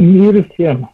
Мир всем.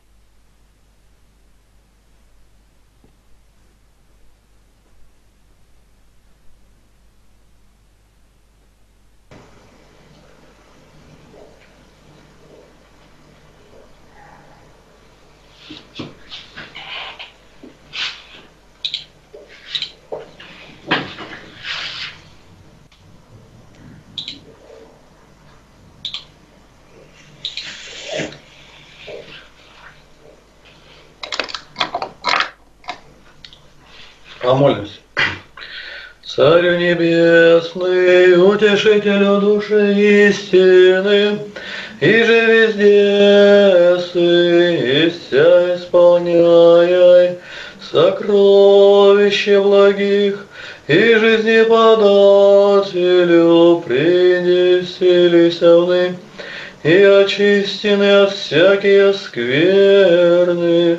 Души истины, и же везде сы, и вся исполняй сокровища благих, и жизни подателю принеселися вны, и очистены от всякие скверны,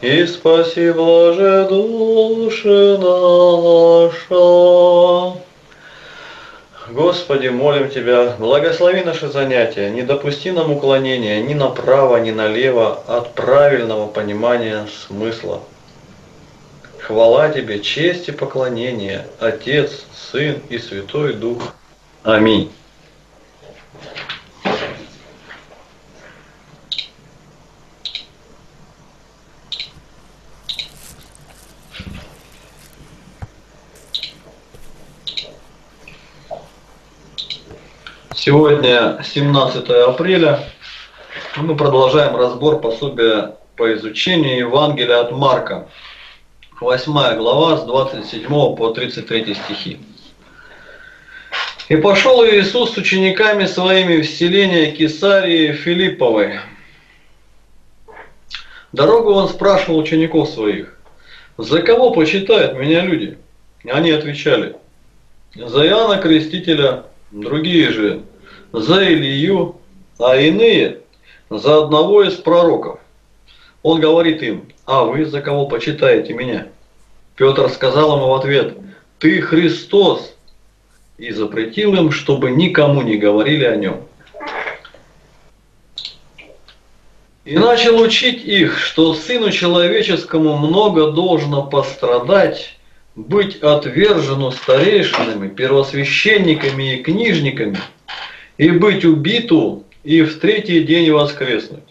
и спаси, блаже души наша. Господи, молим Тебя, благослови наше занятие, не допусти нам уклонения ни направо, ни налево от правильного понимания смысла. Хвала Тебе, честь и поклонение, Отец, Сын и Святой Дух. Аминь. Сегодня 17 апреля. Мы продолжаем разбор пособия по изучению Евангелия от Марка. 8 глава с 27 по 33 стихи. «И пошел Иисус с учениками своими в селение Кесарии Филипповой. Дорогу он спрашивал учеников своих, «За кого почитают меня люди?» Они отвечали, «За Иоанна Крестителя, другие же за Илью, а иные за одного из пророков. Он говорит им, а вы за кого почитаете меня? Петр сказал ему в ответ, ты Христос, и запретил им, чтобы никому не говорили о нем. И начал учить их, что Сыну Человеческому много должно пострадать, быть отвержену старейшинами, первосвященниками и книжниками – и быть убиту, и в третий день воскреснуть.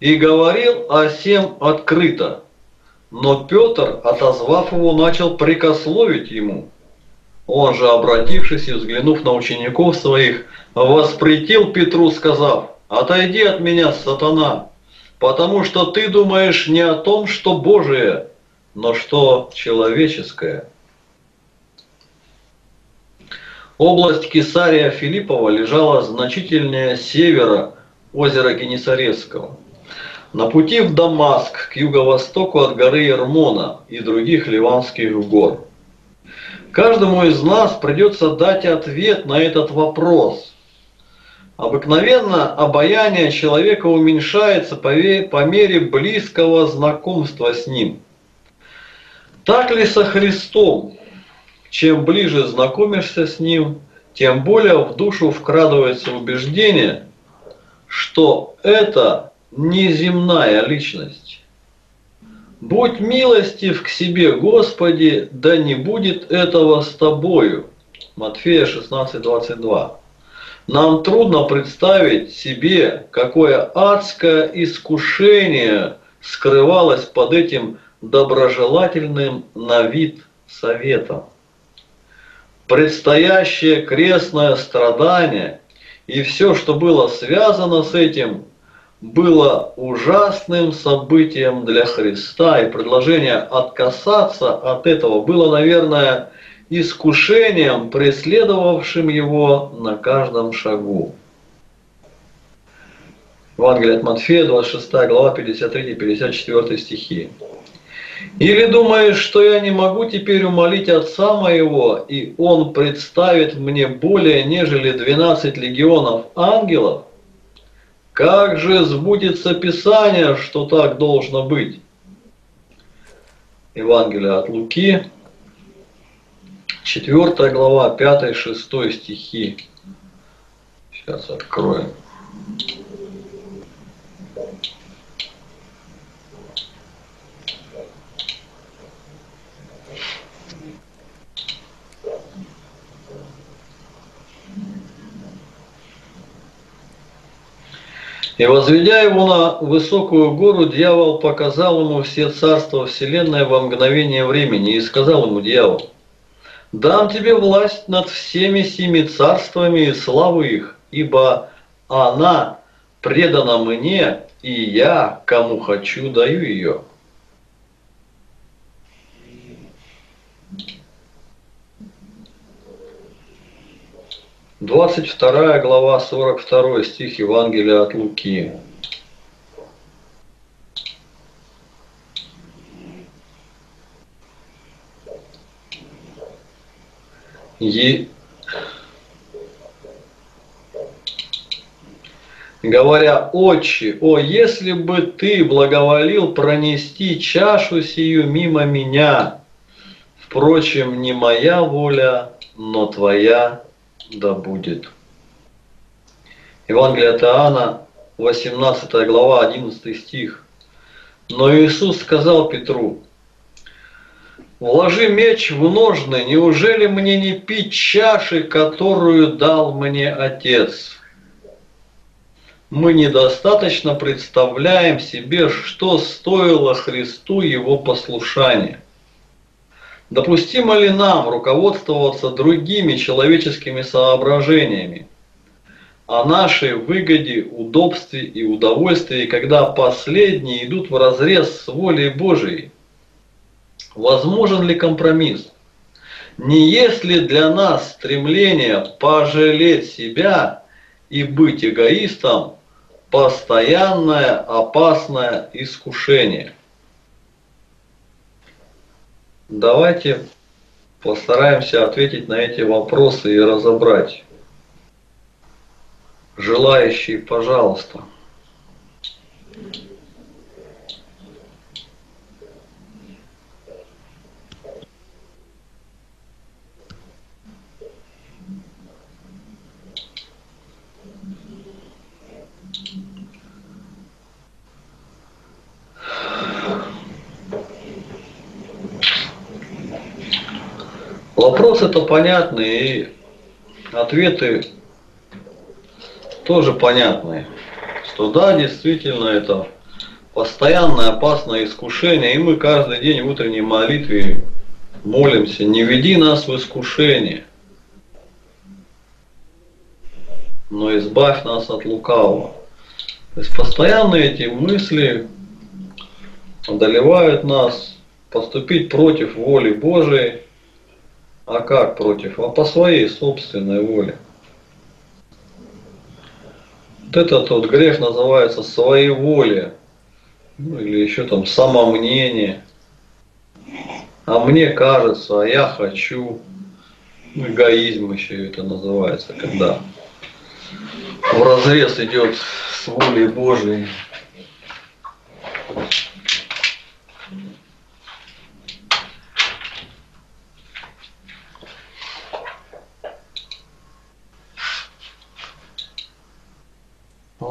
И говорил о сем открыто, но Петр, отозвав его, начал прикословить ему. Он же, обратившись и взглянув на учеников своих, воспретил Петру, сказав, «Отойди от меня, сатана, потому что ты думаешь не о том, что Божие, но что человеческое». Область Кесария Филиппова лежала значительнее севера озера Генесарецкого. На пути в Дамаск к юго-востоку от горы Ермона и других ливанских гор. Каждому из нас придется дать ответ на этот вопрос. Обыкновенно обаяние человека уменьшается по мере близкого знакомства с ним. Так ли со Христом? Чем ближе знакомишься с ним, тем более в душу вкрадывается убеждение, что это неземная личность. Будь милостив к себе, Господи, да не будет этого с тобою. Матфея 16:22. Нам трудно представить себе, какое адское искушение скрывалось под этим доброжелательным на вид советом предстоящее крестное страдание и все, что было связано с этим, было ужасным событием для Христа, и предложение отказаться от этого было, наверное, искушением, преследовавшим его на каждом шагу. Евангелие от Матфея, 26 глава, 53-54 стихи. Или думаешь, что я не могу теперь умолить Отца моего, и Он представит мне более, нежели 12 легионов ангелов? Как же сбудется Писание, что так должно быть? Евангелие от Луки, 4 глава, 5-6 стихи. Сейчас откроем. И возведя его на высокую гору, дьявол показал ему все царства вселенной во мгновение времени и сказал ему дьявол, «Дам тебе власть над всеми семи царствами и славу их, ибо она предана мне, и я, кому хочу, даю ее». Двадцать вторая глава, сорок второй стих Евангелия от Луки. Е... Говоря, отче, о, если бы ты благоволил пронести чашу сию мимо меня, впрочем, не моя воля, но твоя да будет. Евангелие от Иоанна, 18 глава, 11 стих. Но Иисус сказал Петру, «Вложи меч в ножны, неужели мне не пить чаши, которую дал мне Отец?» Мы недостаточно представляем себе, что стоило Христу его послушание – Допустимо ли нам руководствоваться другими человеческими соображениями о нашей выгоде, удобстве и удовольствии, когда последние идут в разрез с волей Божией? Возможен ли компромисс? Не есть ли для нас стремление пожалеть себя и быть эгоистом постоянное опасное искушение? Давайте постараемся ответить на эти вопросы и разобрать. Желающие, пожалуйста. Вопросы-то понятные, и ответы тоже понятные. Что да, действительно, это постоянное опасное искушение, и мы каждый день в утренней молитве молимся, не веди нас в искушение, но избавь нас от лукавого. То есть постоянно эти мысли одолевают нас поступить против воли Божией, а как против? А по своей собственной воле. Вот этот вот грех называется своеволие. Ну, или еще там самомнение. А мне кажется, а я хочу. Ну, эгоизм еще это называется, когда в разрез идет с волей Божией.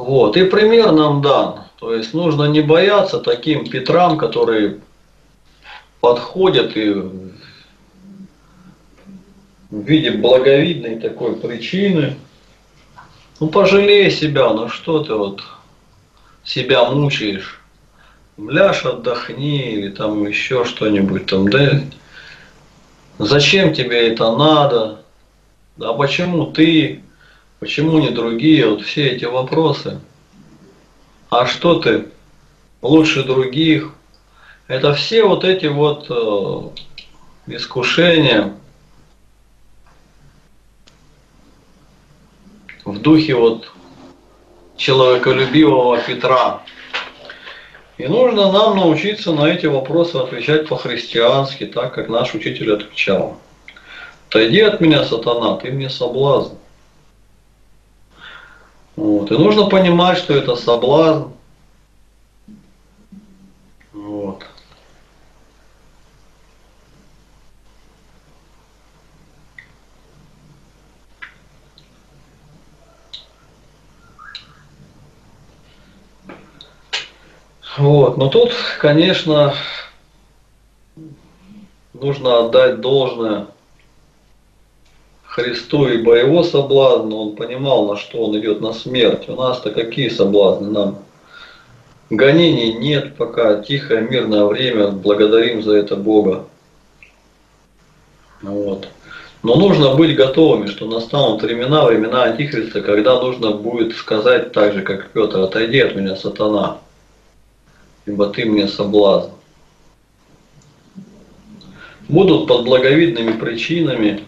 Вот, и пример нам дан. То есть нужно не бояться таким Петрам, которые подходят и в виде благовидной такой причины. Ну пожалей себя, ну что ты вот себя мучаешь. Ляж, отдохни или там еще что-нибудь там, да? Зачем тебе это надо? Да почему ты? Почему не другие? Вот все эти вопросы. А что ты лучше других? Это все вот эти вот э, искушения в духе вот человеколюбивого Петра. И нужно нам научиться на эти вопросы отвечать по-христиански, так как наш учитель отвечал. Отойди от меня, сатана, ты мне соблазн. Вот. И нужно понимать, что это соблазн. Вот. Вот, но тут, конечно, нужно отдать должное Христу, ибо его соблазн, он понимал, на что он идет на смерть. У нас-то какие соблазны нам? Гонений нет пока, тихое, мирное время, благодарим за это Бога. Вот. Но нужно быть готовыми, что настанут времена, времена Антихриста, когда нужно будет сказать так же, как Петр, отойди от меня, сатана, ибо ты мне соблазн. Будут под благовидными причинами.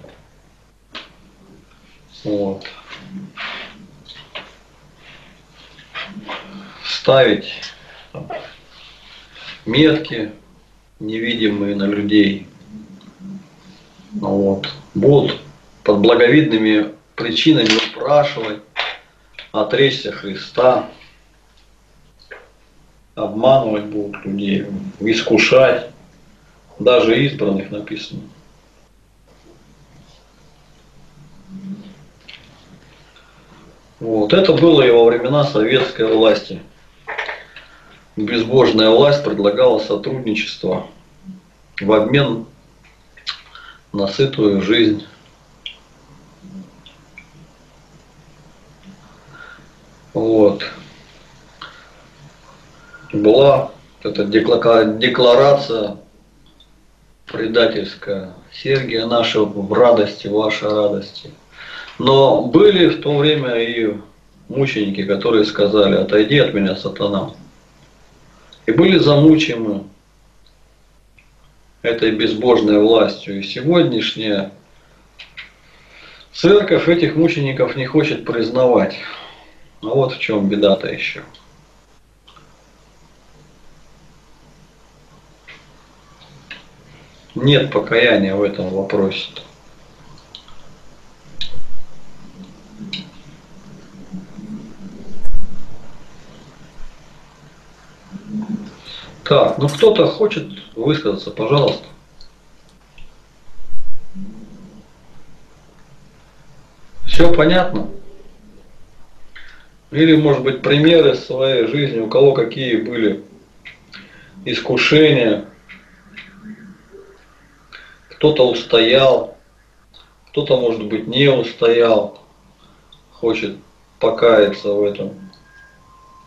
Вот. Ставить метки невидимые на людей. Вот. Будут под благовидными причинами упрашивать, отречься Христа, обманывать будут людей, искушать, даже избранных написано. Вот. Это было и во времена советской власти безбожная власть предлагала сотрудничество в обмен на сытую жизнь. Вот. Была эта декларация предательская. Сергия наша в радости, ваша радости. Но были в то время и мученики, которые сказали, отойди от меня, сатана и были замучены этой безбожной властью. И сегодняшняя церковь этих мучеников не хочет признавать. А вот в чем беда-то еще. Нет покаяния в этом вопросе. -то. Так, ну кто-то хочет высказаться, пожалуйста. Все понятно? Или, может быть, примеры своей жизни, у кого какие были искушения, кто-то устоял, кто-то, может быть, не устоял, хочет покаяться в этом.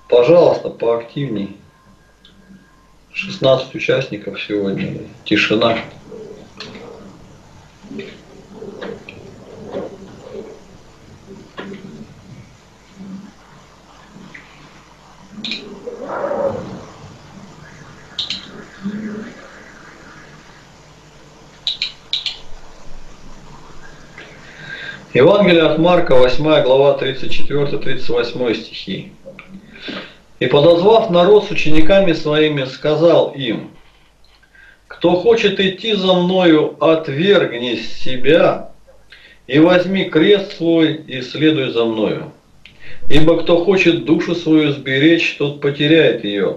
Пожалуйста, поактивней. 16 участников сегодня. Тишина. Евангелие от Марка, 8 глава, 34-38 стихи. И подозвав народ с учениками своими, сказал им, кто хочет идти за мною, отвергни себя и возьми крест свой и следуй за мною. Ибо кто хочет душу свою сберечь, тот потеряет ее.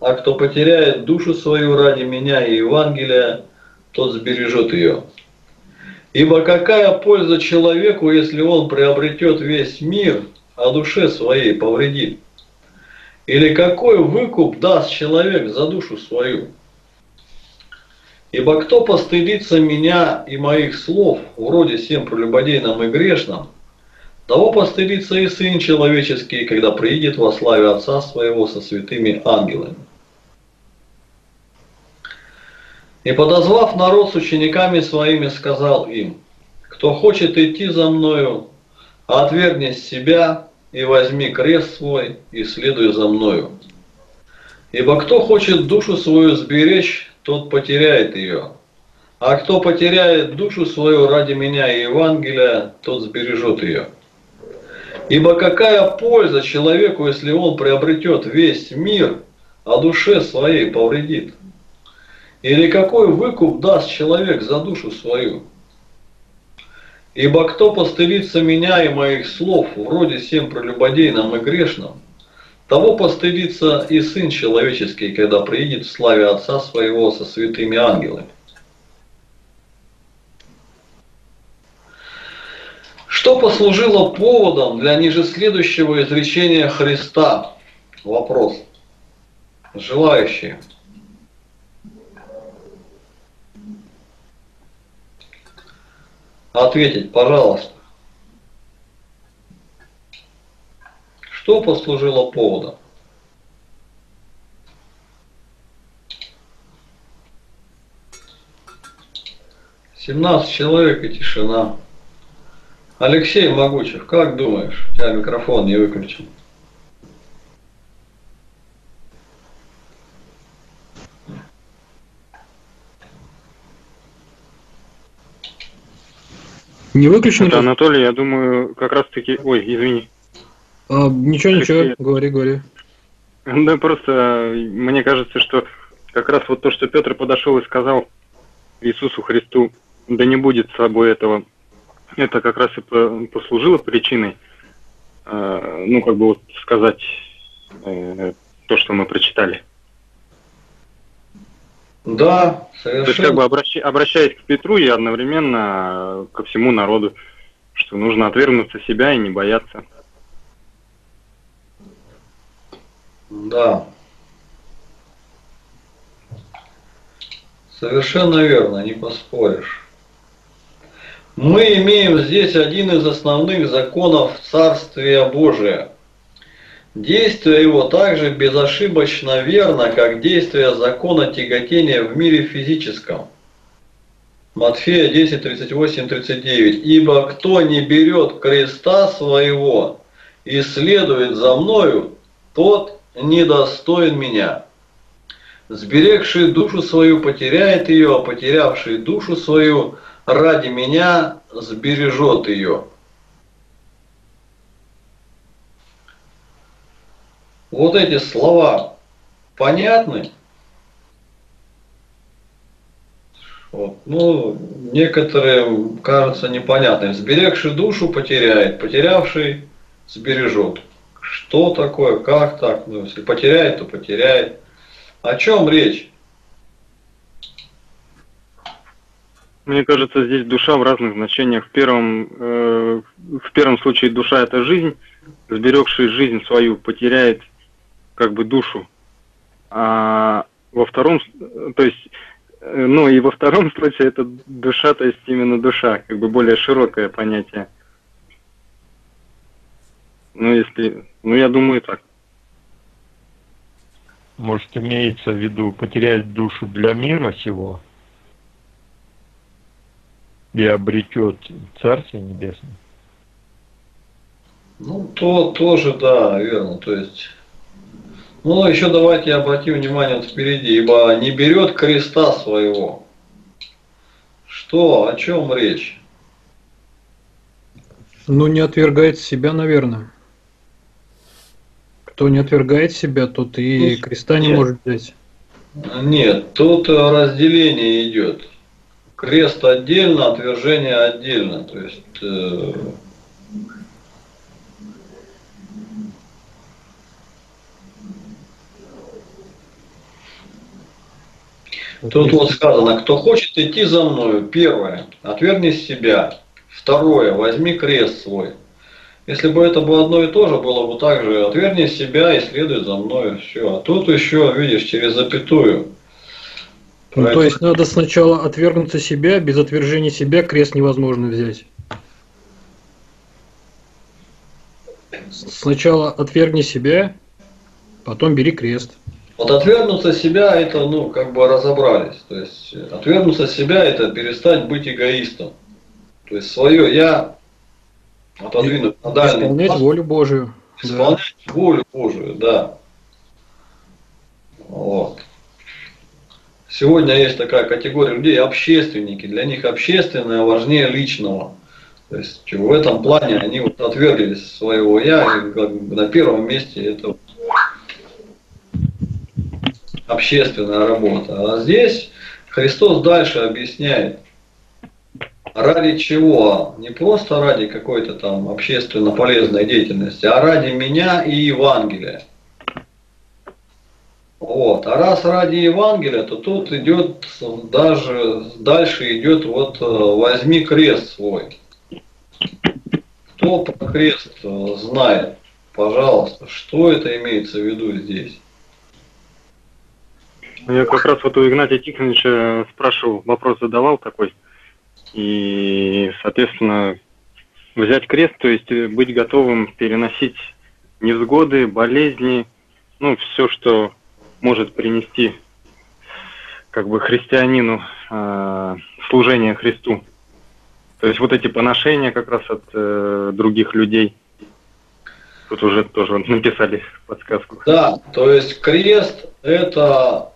А кто потеряет душу свою ради меня и Евангелия, тот сбережет ее. Ибо какая польза человеку, если он приобретет весь мир, а душе своей повредит? Или какой выкуп даст человек за душу свою? Ибо кто постыдится меня и моих слов, вроде всем прелюбодейным и грешным, того постыдится и Сын Человеческий, когда приидет во славе Отца Своего со святыми ангелами. И подозвав народ с учениками своими, сказал им, кто хочет идти за мною, отвергни себя, и возьми крест свой и следуй за мною. Ибо кто хочет душу свою сберечь, тот потеряет ее. А кто потеряет душу свою ради меня и Евангелия, тот сбережет ее. Ибо какая польза человеку, если он приобретет весь мир, а душе своей повредит? Или какой выкуп даст человек за душу свою? Ибо кто постыдится меня и моих слов, вроде всем прелюбодейным и грешным, того постыдится и Сын Человеческий, когда приедет в славе Отца Своего со святыми ангелами. Что послужило поводом для ниже следующего изречения Христа? Вопрос. Желающие. Ответить, пожалуйста. Что послужило поводом? Семнадцать человек и тишина. Алексей Могучев, как думаешь? У тебя микрофон не выключен. Не выключен? Это Анатолий, я думаю, как раз таки... Ой, извини. А, ничего, ничего, говори, говори. Да просто мне кажется, что как раз вот то, что Петр подошел и сказал Иисусу Христу, да не будет с собой этого, это как раз и послужило причиной, э, ну, как бы вот сказать э, то, что мы прочитали. Да, совершенно. То есть как бы обращ... обращаясь к Петру и одновременно ко всему народу, что нужно отвергнуться себя и не бояться. Да. Совершенно верно, не поспоришь. Мы имеем здесь один из основных законов Царствия Божия. Действие его также безошибочно верно, как действие закона тяготения в мире физическом. Матфея 10, 38, 39. «Ибо кто не берет креста своего и следует за мною, тот недостоин меня. Сберегший душу свою потеряет ее, а потерявший душу свою ради меня сбережет ее. Вот эти слова понятны? Вот. Ну, некоторые кажутся непонятными. Сберегший душу потеряет, потерявший сбережет. Что такое, как так? Ну, если потеряет, то потеряет. О чем речь? Мне кажется, здесь душа в разных значениях. В первом, э, в первом случае душа это жизнь, сберегший жизнь свою потеряет как бы душу. А во втором, то есть, э, ну и во втором случае это душа, то есть именно душа, как бы более широкое понятие. Ну, если... Ну, я думаю, так. Может, имеется в виду потерять душу для мира сего и обретет Царствие Небесное? Ну, то тоже, да, верно. То есть, ну, еще давайте обратим внимание вот впереди, ибо не берет креста своего. Что, о чем речь? Ну, не отвергает себя, наверное. Кто не отвергает себя, тот и ну, креста не нет. может взять. Нет, тут разделение идет. Крест отдельно, отвержение отдельно. То есть э, Тут вот сказано, кто хочет идти за мною, первое, отвергни себя, второе, возьми крест свой. Если бы это было одно и то же, было бы так же, отвергни себя и следуй за мной, все. А тут еще, видишь, через запятую. Ну. То есть надо сначала отвергнуться себя, без отвержения себя крест невозможно взять. Сначала отвергни себя, потом бери крест. Вот отвергнуться себя, это, ну, как бы разобрались. То есть отвергнуться себя, это перестать быть эгоистом. То есть свое я отодвинуть на дальний Исполнять план, волю Божию. Исполнять да. волю Божию, да. Вот. Сегодня есть такая категория людей, общественники. Для них общественное важнее личного. То есть в этом плане они вот отверглись своего я, и на первом месте это общественная работа. А здесь Христос дальше объясняет, Ради чего? Не просто ради какой-то там общественно полезной деятельности, а ради меня и Евангелия. Вот. А раз ради Евангелия, то тут идет даже дальше идет вот э, возьми крест свой. Кто про крест э, знает, пожалуйста, что это имеется в виду здесь? Я как раз вот у Игнатия Тихоновича спрашивал, вопрос задавал такой. И, соответственно, взять крест, то есть быть готовым переносить невзгоды, болезни, ну, все, что может принести как бы христианину э, служение Христу. То есть вот эти поношения как раз от э, других людей. Тут уже тоже написали подсказку. Да, то есть крест это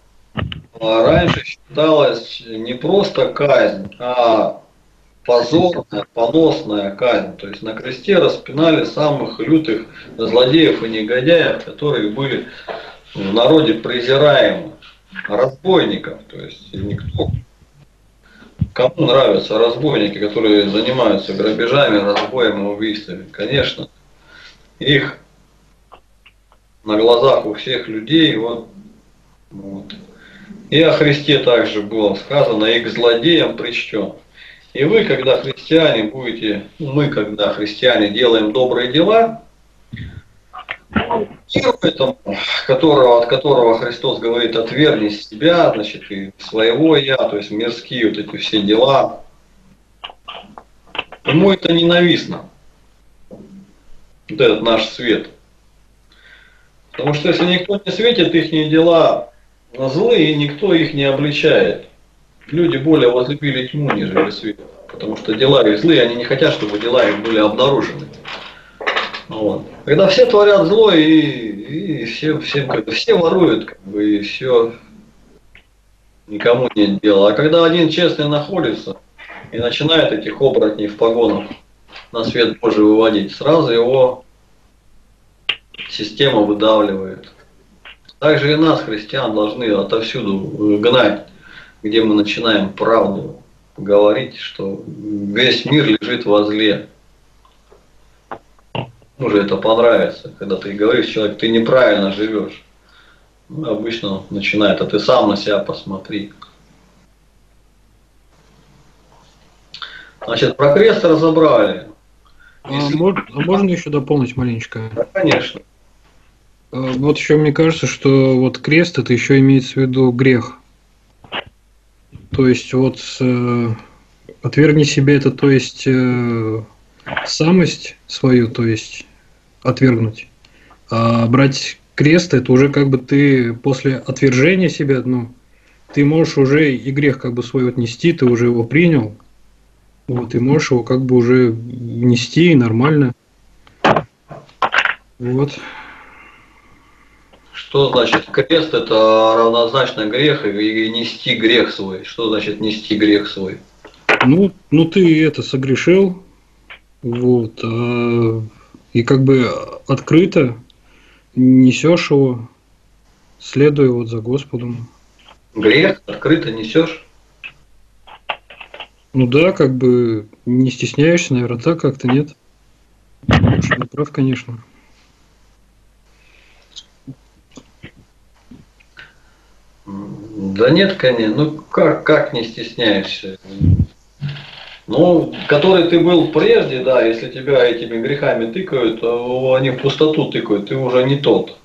раньше считалось не просто казнь, а позорная, поносная казнь. То есть на кресте распинали самых лютых злодеев и негодяев, которые были в народе презираемы, разбойников. То есть никто, кому нравятся разбойники, которые занимаются грабежами, разбоем и убийствами, конечно, их на глазах у всех людей вот, вот. И о Христе также было сказано, и к злодеям причтен. И вы, когда христиане будете, мы, когда христиане делаем добрые дела, этому, которого, от которого Христос говорит, отвергни себя, значит, и своего я, то есть мирские вот эти все дела, ему это ненавистно. Вот этот наш свет. Потому что если никто не светит их дела злые, никто их не обличает люди более возлюбили тьму, нежели свет. Потому что дела их злые, они не хотят, чтобы дела их были обнаружены. Вот. Когда все творят зло и, и все, все, все воруют, как бы, и все, никому нет дела. А когда один честный находится и начинает этих оборотней в погонах на свет Божий выводить, сразу его система выдавливает. Также и нас, христиан, должны отовсюду гнать где мы начинаем правду говорить, что весь мир лежит во зле. Уже это понравится, когда ты говоришь человек, ты неправильно живешь. Ну, обычно начинает, а ты сам на себя посмотри. Значит, про крест разобрали. А Если... А, можно еще дополнить маленечко? Да, конечно. А, вот еще мне кажется, что вот крест это еще имеется в виду грех. То есть вот э, отвергни себе это, то есть э, самость свою, то есть отвергнуть. А брать крест это уже как бы ты после отвержения себя, ну, ты можешь уже и грех как бы свой отнести, ты уже его принял, вот, и можешь его как бы уже нести нормально. Вот. Что значит крест? Это равнозначно грех и нести грех свой. Что значит нести грех свой? Ну, ну ты это согрешил, вот, а, и как бы открыто несешь его, следуя вот за Господом. Грех открыто несешь? Ну да, как бы не стесняешься, наверное, так как-то нет. Не прав, конечно. Да нет, конечно. Ну как, как не стесняешься? Ну, который ты был прежде, да, если тебя этими грехами тыкают, то они в пустоту тыкают, ты уже не тот.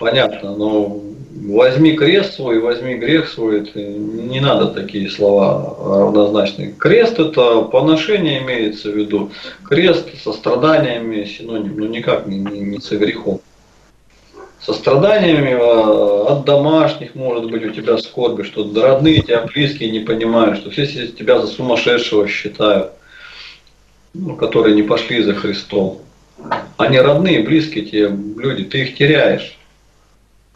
Понятно, но возьми крест свой, возьми грех свой, это не надо такие слова равнозначные. Крест это поношение имеется в виду, крест со страданиями синоним, ну никак не, не, не со грехом со страданиями а, от домашних, может быть, у тебя скорби, что родные тебя близкие не понимают, что все тебя за сумасшедшего считают, ну, которые не пошли за Христом. Они родные, близкие тебе люди, ты их теряешь.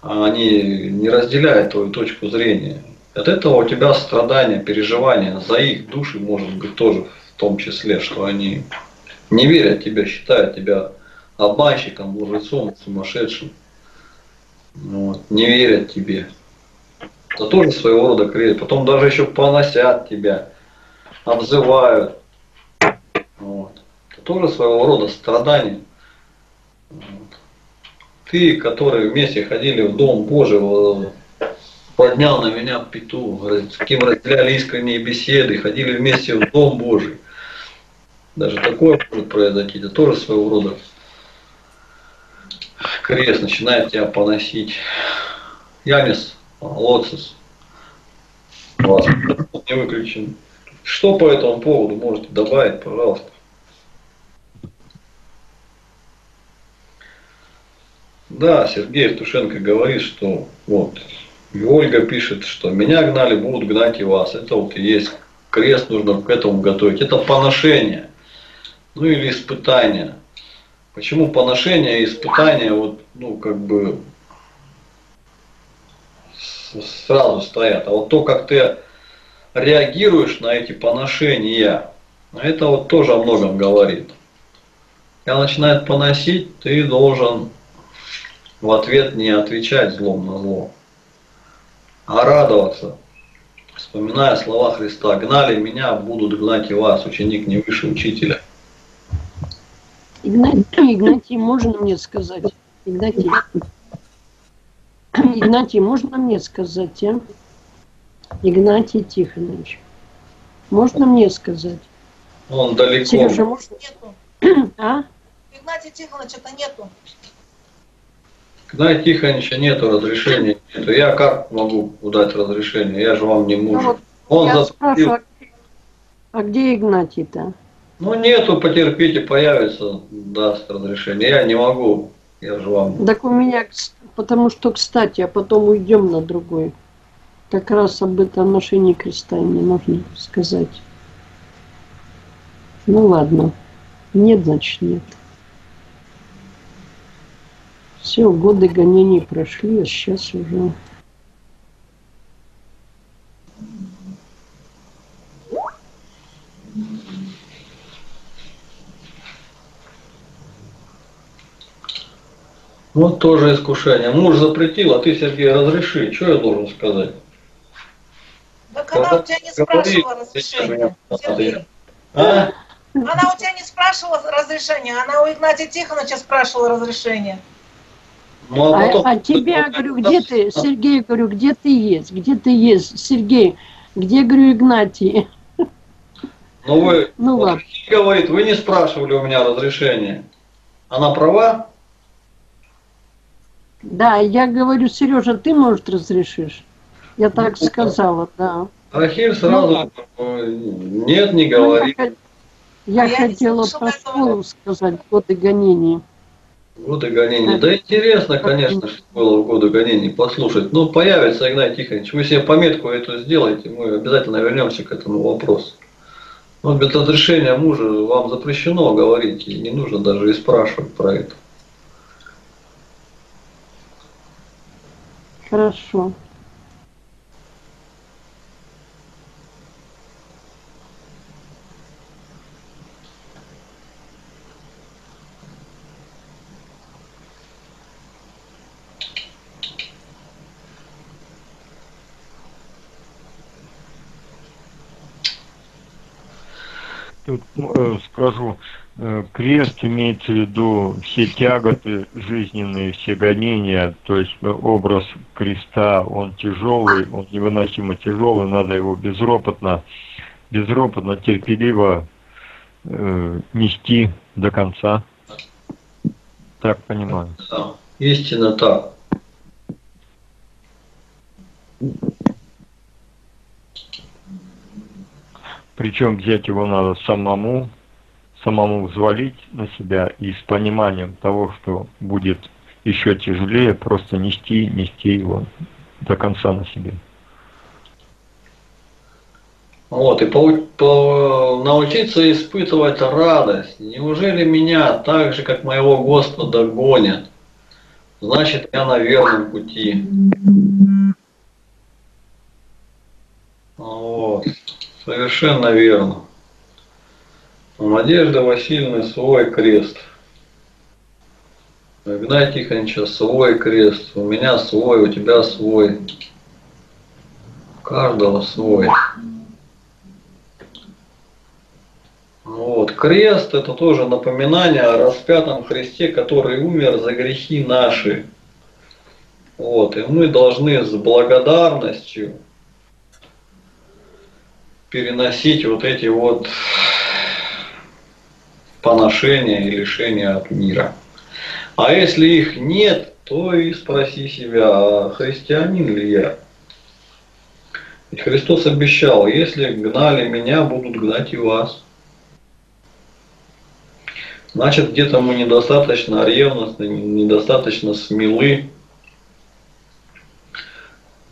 А они не разделяют твою точку зрения. От этого у тебя страдания, переживания за их души, может быть, тоже в том числе, что они не верят в тебя, считают тебя обманщиком, лжецом, сумасшедшим. Вот, не верят тебе. Это тоже своего рода кредит. Потом даже еще поносят тебя, обзывают. Вот. Это тоже своего рода страдание. Вот. Ты, который вместе ходили в Дом Божий, поднял на меня пету, с кем разделяли искренние беседы, ходили вместе в Дом Божий. Даже такое может произойти. Это тоже своего рода крест начинает тебя поносить. Янис, Лоцис. Вас не выключен. Что по этому поводу можете добавить, пожалуйста? Да, Сергей Евтушенко говорит, что вот, и Ольга пишет, что меня гнали, будут гнать и вас. Это вот и есть крест, нужно к этому готовить. Это поношение, ну или испытание. Почему поношение и испытание вот, ну, как бы сразу стоят. А вот то, как ты реагируешь на эти поношения, это вот тоже о многом говорит. Когда начинает поносить, ты должен в ответ не отвечать злом на зло, а радоваться, вспоминая слова Христа. Гнали меня, будут гнать и вас, ученик не выше учителя. Игнатий, Игнатий, можно мне сказать? Игнатий, Игнатий, можно мне сказать, а? Игнатий Тихонович, можно мне сказать? Он далеко. Сережа, можно? Нету. А? Игнатия Тихоновича-то нету. Игнатия Тихоновича нету разрешения. Нету. Я как могу дать разрешение? Я же вам не муж. Ну вот Он я спрашиваю, а где Игнатий-то? Ну нету, потерпите, появится, даст разрешение. Я не могу. Я же вам. Так у меня, потому что, кстати, а потом уйдем на другой. Как раз об этом ношении креста мне нужно сказать. Ну ладно. Нет, значит нет. Все, годы гонений прошли, а сейчас уже... Вот тоже искушение. Муж запретил, а ты, Сергей, разреши. Что я должен сказать? Так она у тебя не спрашивала разрешения. Сергей. А? Она у тебя не спрашивала разрешения, она у Игнатия Тихоновича спрашивала разрешение. Ну, А, потом- а тебя, говорю, где ты, Сергей, говорю, где ты есть? Где ты есть? Сергей, где, говорю, Игнатий? Ну вы, Ну вот ладно. Сергей говорит, вы не спрашивали у меня разрешения. Она права? Да, я говорю, Сережа, ты, может, разрешишь? Я так сказала, да. Рахиль сразу э, нет, не Ну, я Я хотела про школу сказать, годы гонений. Годы гонений. Да интересно, конечно, что было в годы гонений послушать. Ну, появится Игнатий Тихонович. Вы себе пометку эту сделайте, мы обязательно вернемся к этому вопросу. Вот без разрешения мужа вам запрещено говорить, и не нужно даже и спрашивать про это. Хорошо. Тут э, скажу, крест имеется в виду все тяготы жизненные, все гонения, то есть э, образ креста, он тяжелый, он невыносимо тяжелый, надо его безропотно, безропотно, терпеливо э, нести до конца. Так понимаю. Истинно так. Причем взять его надо самому, самому взвалить на себя и с пониманием того, что будет еще тяжелее, просто нести, нести его до конца на себе. Вот, и пау- по- научиться испытывать радость. Неужели меня так же, как моего Господа, гонят? Значит, я на верном пути. Вот, совершенно верно. У Надежды Васильевны свой крест. У Игнатия Тихоновича свой крест. У меня свой, у тебя свой. У каждого свой. Вот. Крест это тоже напоминание о распятом Христе, который умер за грехи наши. Вот. И мы должны с благодарностью переносить вот эти вот поношения и лишения от мира. А если их нет, то и спроси себя, а христианин ли я? Ведь Христос обещал, если гнали меня, будут гнать и вас. Значит, где-то мы недостаточно ревностны, недостаточно смелы,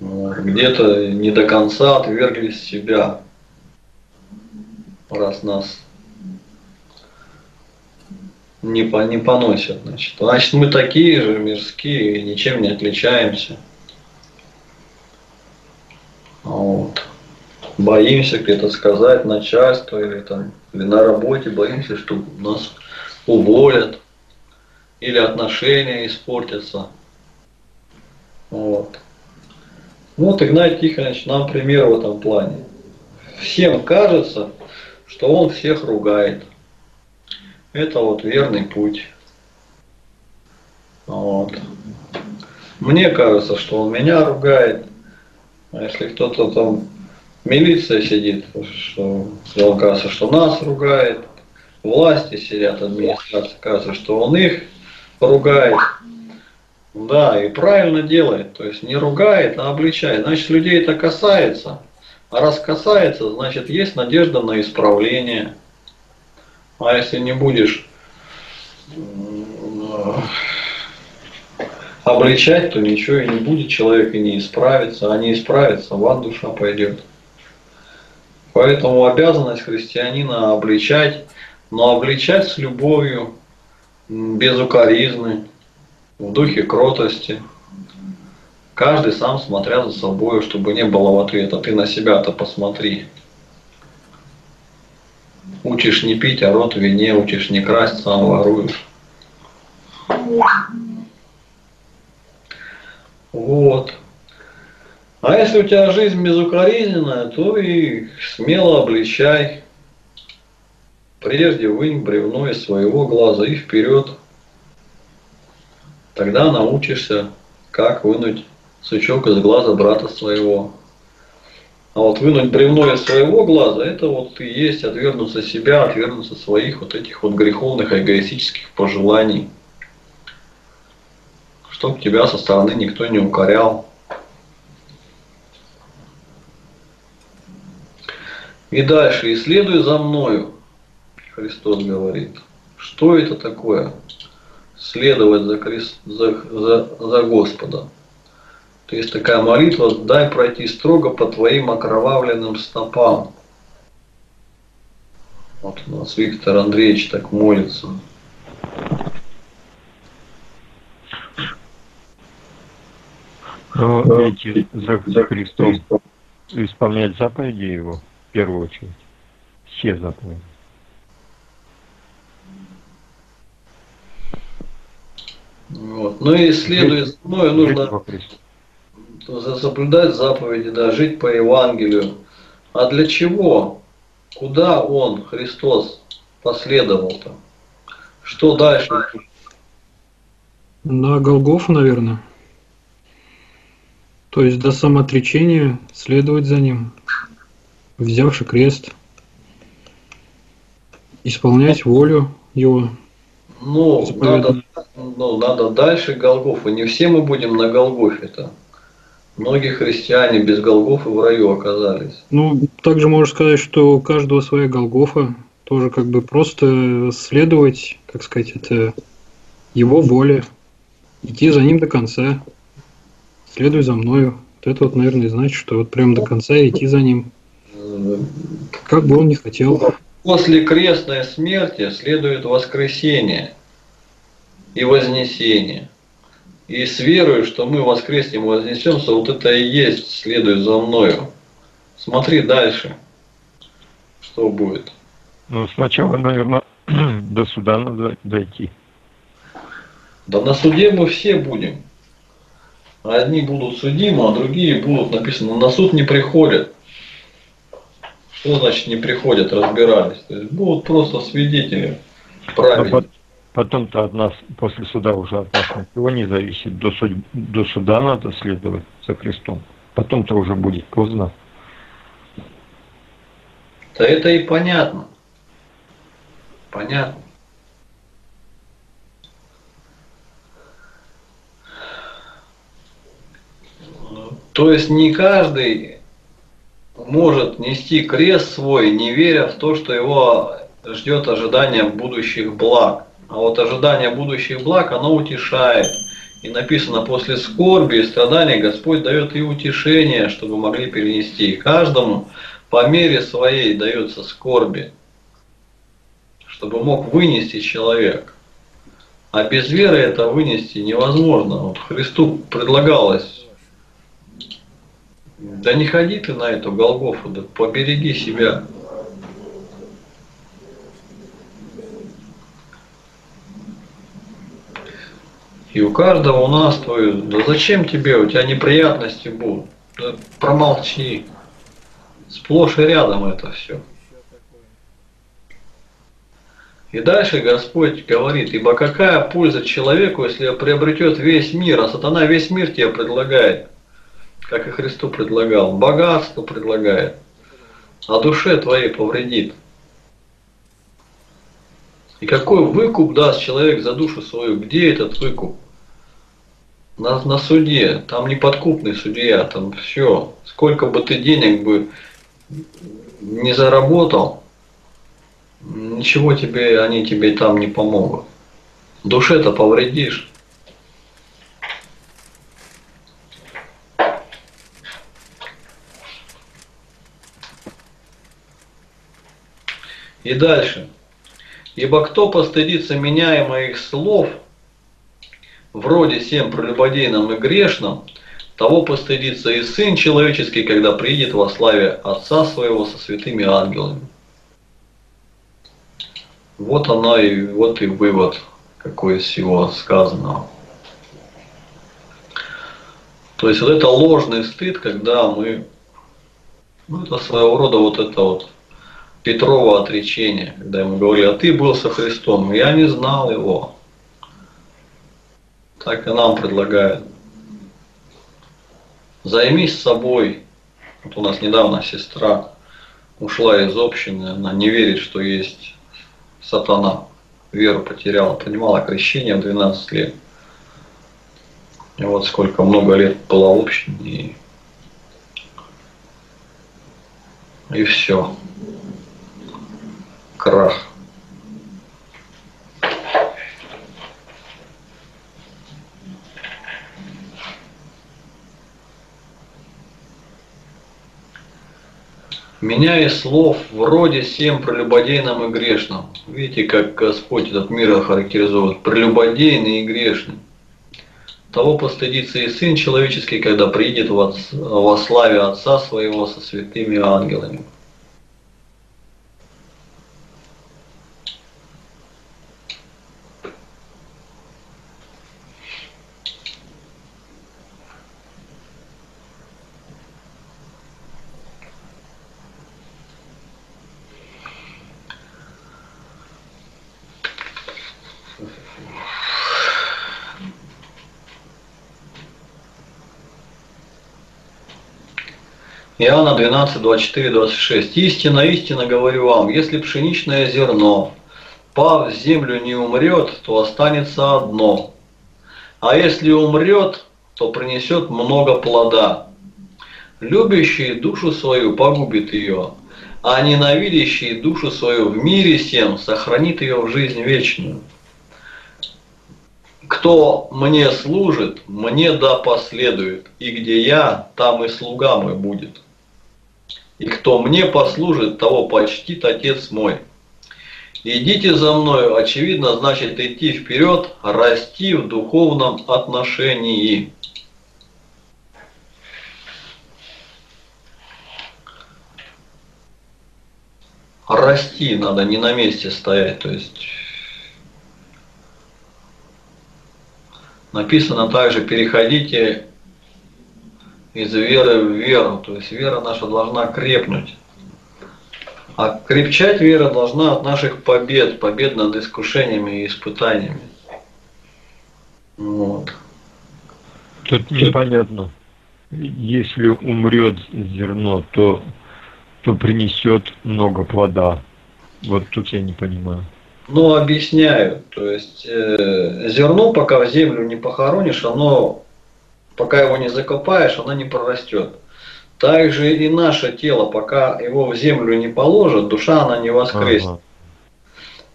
где-то не до конца отверглись себя, раз нас не, по, не поносят. Значит. значит, мы такие же мирские, ничем не отличаемся. Вот. Боимся где-то сказать начальству или, там, или на работе, боимся, что нас уволят или отношения испортятся. Вот. Вот Игнатий Тихонович нам пример в этом плане. Всем кажется, что он всех ругает. Это вот верный путь. Вот. Мне кажется, что он меня ругает. А если кто-то там милиция сидит, что он кажется, что нас ругает. Власти сидят, администрация, кажется, что он их ругает. Да, и правильно делает. То есть не ругает, а обличает. Значит, людей это касается. А раз касается, значит, есть надежда на исправление. А если не будешь обличать, то ничего и не будет, человек и не исправится. А не исправится, в ад душа пойдет. Поэтому обязанность христианина обличать, но обличать с любовью, без укоризны, в духе кротости. Каждый сам смотря за собой, чтобы не было в ответа. Ты на себя-то посмотри. Учишь не пить, а рот в вине, учишь не красть, сам воруешь. Вот. А если у тебя жизнь безукоризненная, то и смело обличай. Прежде вынь бревно из своего глаза и вперед Тогда научишься, как вынуть сучок из глаза брата своего. А вот вынуть бревно из своего глаза, это вот и есть отвергнуться себя, отвергнуться своих вот этих вот греховных, эгоистических пожеланий. Чтоб тебя со стороны никто не укорял. И дальше, исследуй за мною, Христос говорит. Что это такое? следовать за, крест, за, за, за Господа. То есть такая молитва, дай пройти строго по твоим окровавленным стопам. Вот у нас Виктор Андреевич так молится. Но ну, эти за, за Христом исполнять заповеди его в первую очередь. Все заповеди. Вот. Ну и следуя за мной, нужно соблюдать заповеди, да, жить по Евангелию. А для чего? Куда он, Христос, последовал-то? Что дальше? На Голгофу, наверное. То есть до самоотречения следовать за ним, взявши крест, исполнять волю его. Ну, надо, ну, надо дальше Голгофу. Не все мы будем на Голгофе-то. Многие христиане без Голгофы в раю оказались. Ну, также можно сказать, что у каждого своя Голгофа. Тоже как бы просто следовать, как сказать, это его воле. Идти за ним до конца. Следуй за мною. Вот это вот, наверное, значит, что вот прям до конца идти за ним. Как бы он ни хотел. После крестной смерти следует воскресение и вознесение. И с верой, что мы воскреснем и вознесемся, вот это и есть, следуй за мною. Смотри дальше, что будет. Ну, сначала, наверное, до суда надо дойти. Да на суде мы все будем. Одни будут судимы, а другие будут написано, на суд не приходят. Что значит не приходят, разбирались? То есть будут просто свидетели правильно. Потом-то от нас, после суда уже от нас ничего не зависит. До, суд, до суда надо следовать за Христом. Потом-то уже будет поздно. Да это и понятно. Понятно. То есть не каждый может нести крест свой, не веря в то, что его ждет ожидание будущих благ. А вот ожидание будущих благ, оно утешает. И написано, после скорби и страданий Господь дает и утешение, чтобы могли перенести. И каждому по мере своей дается скорби, чтобы мог вынести человек. А без веры это вынести невозможно. Вот Христу предлагалось, да не ходи ты на эту Голгофу, да побереги себя. И у каждого у нас твою, да зачем тебе, у тебя неприятности будут. Да промолчи. Сплошь и рядом это все. И дальше Господь говорит, ибо какая польза человеку, если приобретет весь мир, а сатана весь мир тебе предлагает, как и Христу предлагал, богатство предлагает, а душе твоей повредит. И какой выкуп даст человек за душу свою? Где этот выкуп? На, на суде, там неподкупный судья, там все. Сколько бы ты денег бы не заработал, ничего тебе, они тебе там не помогут. Душе-то повредишь. И дальше. Ибо кто постыдится меня и моих слов – вроде всем прелюбодейным и грешным, того постыдится и Сын Человеческий, когда приедет во славе Отца Своего со святыми ангелами. Вот она и вот и вывод, какой из всего сказанного. То есть вот это ложный стыд, когда мы, ну это своего рода вот это вот Петрова отречение, когда ему говорили, а ты был со Христом, я не знал его так и нам предлагают. Займись собой. Вот у нас недавно сестра ушла из общины, она не верит, что есть сатана. Веру потеряла, принимала крещение в 12 лет. И вот сколько много лет была в общине, и, и все. Крах. Меня из слов вроде всем прелюбодейным и грешным. Видите, как Господь этот мир характеризует. Прелюбодейный и грешный. Того постыдится и Сын Человеческий, когда приедет во славе Отца Своего со святыми ангелами. Иоанна 12, 24, 26. Истина, истина говорю вам, если пшеничное зерно, пав в землю не умрет, то останется одно. А если умрет, то принесет много плода. Любящий душу свою погубит ее, а ненавидящий душу свою в мире всем сохранит ее в жизнь вечную. Кто мне служит, мне да последует, и где я, там и слуга мой будет и кто мне послужит, того почтит Отец мой. Идите за мною, очевидно, значит идти вперед, расти в духовном отношении. Расти надо не на месте стоять, то есть написано также переходите из веры в веру. То есть вера наша должна крепнуть. А крепчать вера должна от наших побед, побед над искушениями и испытаниями. Вот. Тут непонятно. Если умрет зерно, то, то принесет много плода. Вот тут я не понимаю. Ну, объясняю. То есть э, зерно, пока в землю не похоронишь, оно пока его не закопаешь, она не прорастет. также и наше тело, пока его в землю не положат, душа она не воскреснет. Ага.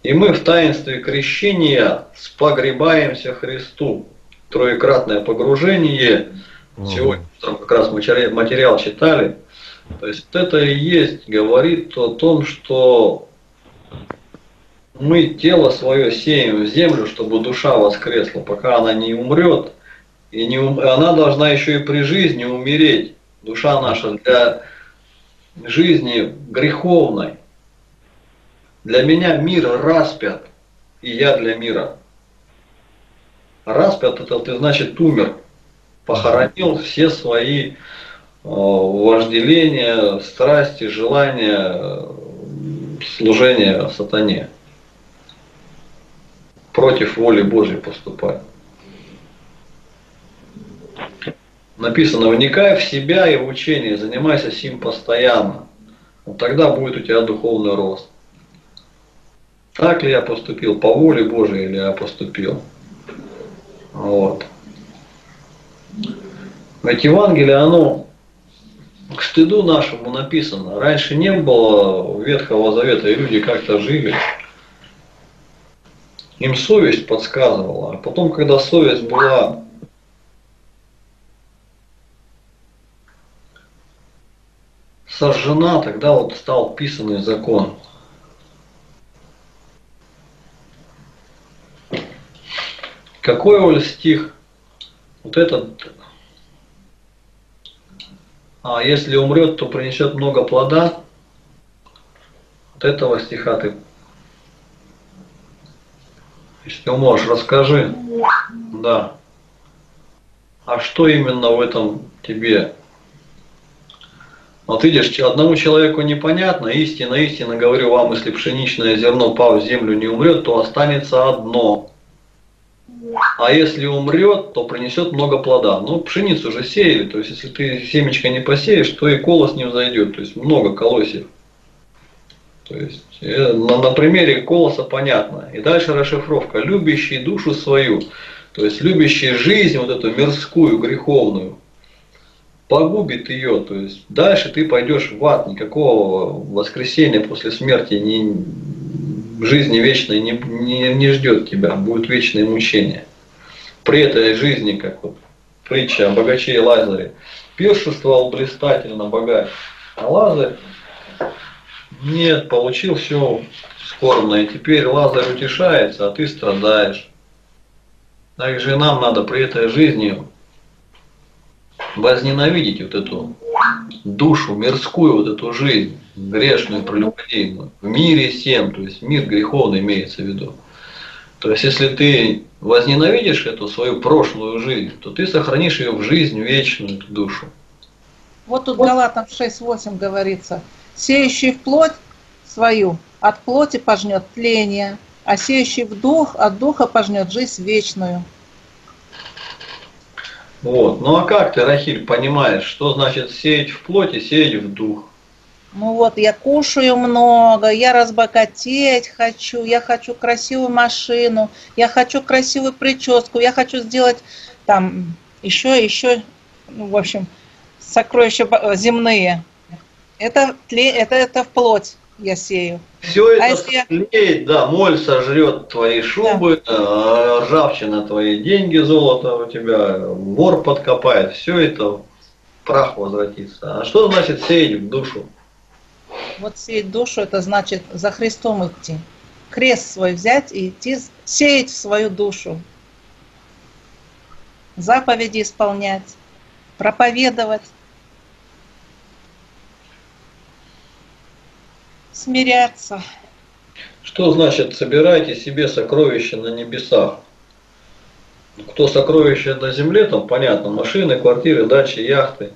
И мы в таинстве крещения спогребаемся Христу. Троекратное погружение. Ага. Сегодня как раз матери- материал читали. То есть это и есть, говорит о том, что мы тело свое сеем в землю, чтобы душа воскресла, пока она не умрет. И не она должна еще и при жизни умереть. Душа наша для жизни греховной. Для меня мир распят, и я для мира. Распят это ты значит умер, похоронил все свои э, вожделения, страсти, желания, служения сатане. Против воли Божьей поступать. Написано, вникай в себя и в учение, занимайся сим постоянно. Вот тогда будет у тебя духовный рост. Так ли я поступил, по воле Божией или я поступил? Вот. Ведь Евангелие, оно к стыду нашему написано. Раньше не было Ветхого Завета, и люди как-то жили. Им совесть подсказывала. А потом, когда совесть была сожжена, тогда вот стал писанный закон. Какой Оль стих? Вот этот. А если умрет, то принесет много плода. Вот этого стиха ты, если можешь, расскажи. Да. А что именно в этом тебе? Вот видишь, одному человеку непонятно, истина, истина, говорю вам, если пшеничное зерно, пав в землю, не умрет, то останется одно. А если умрет, то принесет много плода. Ну, пшеницу же сеяли, то есть если ты семечко не посеешь, то и колос не взойдет, то есть много колосьев. То есть э, на, на примере колоса понятно. И дальше расшифровка. Любящий душу свою, то есть любящий жизнь вот эту мирскую, греховную, погубит ее. То есть дальше ты пойдешь в ад, никакого воскресения после смерти, ни, жизни вечной не, не, не ждет тебя, будет вечное мучение. При этой жизни, как вот притча о богаче и Лазаре, пиршествовал блистательно богач, а Лазарь нет, получил все скорбно, и теперь Лазарь утешается, а ты страдаешь. Также нам надо при этой жизни возненавидеть вот эту душу, мирскую вот эту жизнь, грешную, прелюбодейную. В мире всем, то есть мир греховный имеется в виду. То есть если ты возненавидишь эту свою прошлую жизнь, то ты сохранишь ее в жизнь вечную, эту душу. Вот тут Галатам 6.8 говорится. Сеющий в плоть свою от плоти пожнет тление, а сеющий в дух от духа пожнет жизнь вечную. Вот. Ну а как ты, Рахиль, понимаешь, что значит сеять в плоти, сеять в дух? Ну вот, я кушаю много, я разбогатеть хочу, я хочу красивую машину, я хочу красивую прическу, я хочу сделать там еще, еще, ну, в общем, сокровища земные. Это, это, это в плоть я сею. Все А это если я- да, моль сожрет твои шубы, э, ржавчина твои деньги, золото у тебя, вор подкопает, все это прах возвратится. А что значит сеять в душу? Вот сеять душу, это значит за Христом идти. Крест свой взять и идти, сеять в свою душу. Заповеди исполнять, проповедовать, смиряться. Что значит собирайте себе сокровища на небесах? Кто сокровища на земле, там понятно, машины, квартиры, дачи, яхты.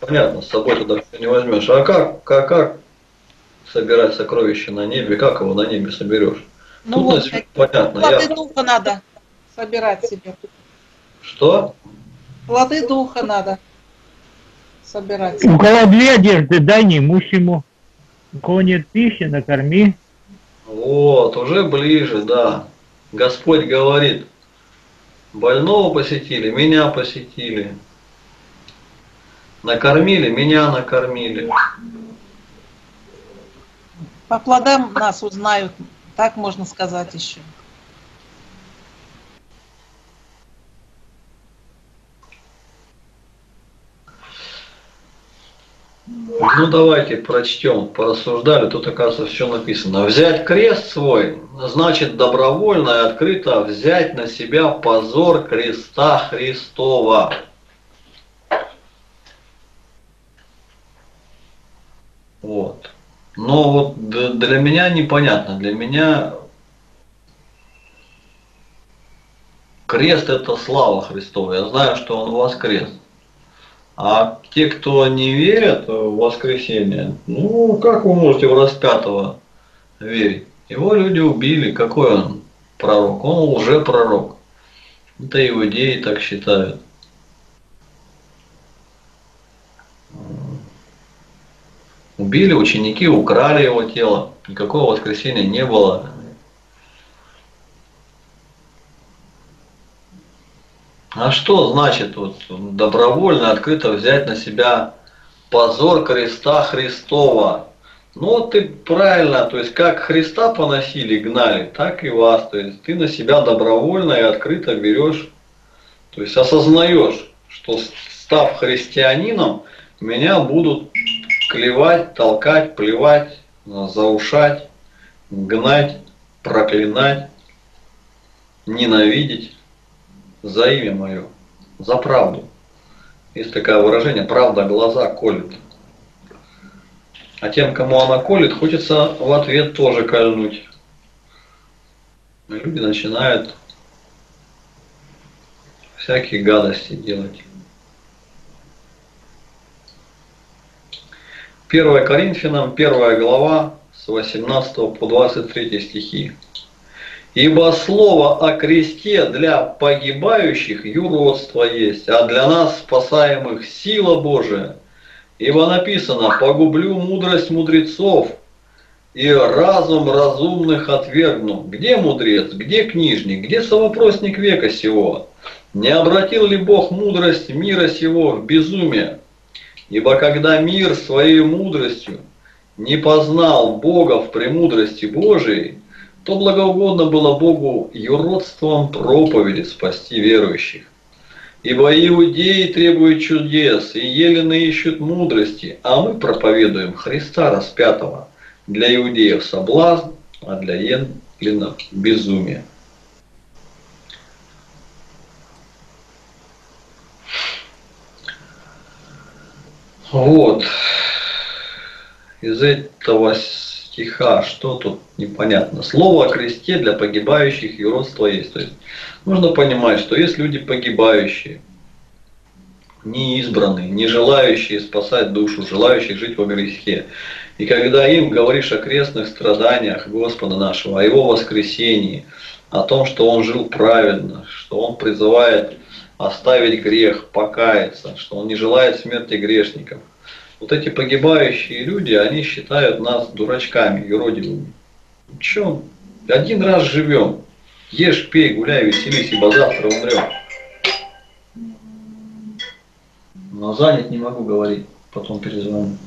Понятно, с собой туда все не возьмешь. А как, как, как собирать сокровища на небе, как его на небе соберешь? Ну Тут на вот, земле понятно. плоды яхта. духа надо собирать себе. Что? Плоды духа надо собирать. У одежды, дай неимущему. У кого нет пищи, накорми. Вот, уже ближе, да. Господь говорит, больного посетили, меня посетили. Накормили, меня накормили. По плодам нас узнают, так можно сказать еще. Ну давайте прочтем, порассуждали, тут оказывается все написано. Взять крест свой, значит добровольно и открыто взять на себя позор креста Христова. Вот. Но вот для меня непонятно, для меня крест это слава Христова. Я знаю, что он воскрес. А те, кто не верят в воскресенье, ну как вы можете в распятого верить? Его люди убили. Какой он пророк? Он уже пророк. Это иудеи так считают. Убили ученики, украли его тело. Никакого воскресения не было. А что значит вот добровольно, открыто взять на себя позор креста Христова? Ну ты правильно, то есть как Христа поносили, гнали, так и вас. То есть ты на себя добровольно и открыто берешь, то есть осознаешь, что став христианином, меня будут клевать, толкать, плевать, заушать, гнать, проклинать, ненавидеть за имя мое, за правду. Есть такое выражение, правда глаза колет. А тем, кому она колет, хочется в ответ тоже кольнуть. Люди начинают всякие гадости делать. 1 Коринфянам, 1 глава, с 18 по 23 стихи. Ибо слово о кресте для погибающих юродство есть, а для нас, спасаемых, сила Божия. Ибо написано, погублю мудрость мудрецов, и разум разумных отвергну. Где мудрец, где книжник, где совопросник века сего? Не обратил ли Бог мудрость мира сего в безумие? Ибо когда мир своей мудростью не познал Бога в премудрости Божией, то благоугодно было Богу юродством проповеди спасти верующих. Ибо иудеи требуют чудес, и елены ищут мудрости, а мы проповедуем Христа распятого. Для иудеев соблазн, а для еленов безумие. Вот. Из этого стиха, что тут непонятно. Слово о кресте для погибающих и родства есть. То есть нужно понимать, что есть люди погибающие, не избранные, не желающие спасать душу, желающие жить во грехе. И когда им говоришь о крестных страданиях Господа нашего, о Его воскресении, о том, что Он жил праведно, что Он призывает оставить грех, покаяться, что Он не желает смерти грешников – вот эти погибающие люди, они считают нас дурачками, юродивыми. Че, один раз живем, ешь, пей, гуляй, веселись, ибо завтра умрем. Но занят не могу говорить, потом перезвоню.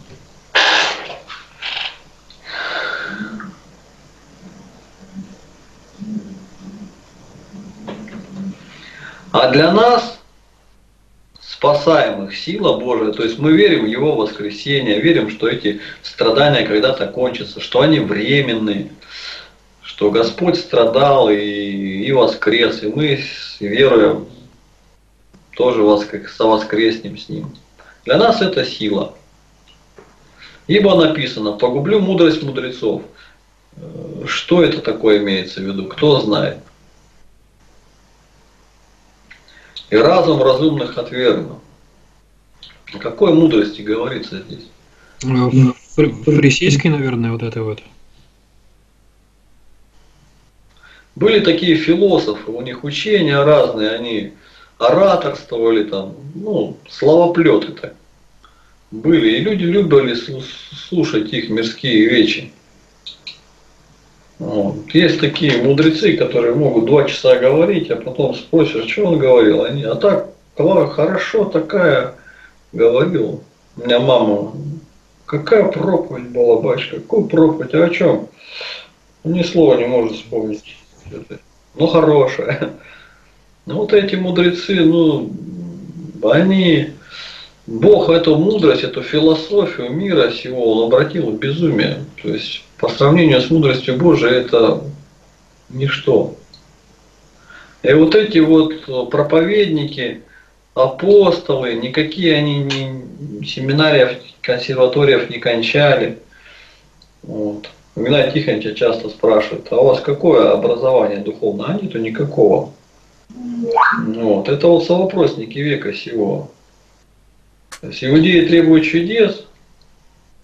А для нас спасаемых сила Божия. То есть мы верим в Его воскресение, верим, что эти страдания когда-то кончатся, что они временные, что Господь страдал и, и воскрес, и мы веруем тоже воскреснем с Ним. Для нас это сила. Ибо написано, погублю мудрость мудрецов. Что это такое имеется в виду? Кто знает? И разум разумных отвергну. О какой мудрости говорится здесь? Ну, фарисейской, наверное, вот это вот. Были такие философы, у них учения разные, они ораторствовали там, ну, словоплеты так были. И люди любили слушать их мирские речи. Вот. Есть такие мудрецы, которые могут два часа говорить, а потом спросишь, что он говорил. Они, а так, хорошо, такая говорил. У меня мама, какая проповедь была, батюшка, какую проповедь, а о чем? Ни слова не может вспомнить. Ну, хорошая. Ну, вот эти мудрецы, ну, они, Бог эту мудрость, эту философию мира сего, он обратил в безумие. То есть, по сравнению с мудростью Божией, это ничто. И вот эти вот проповедники, апостолы, никакие они ни семинариев, консерваториев не кончали. Вот. Игнат Тихоновича часто спрашивают, а у вас какое образование духовное? А нету никакого. Вот. Это вот совопросники века сего. То есть иудеи требуют чудес,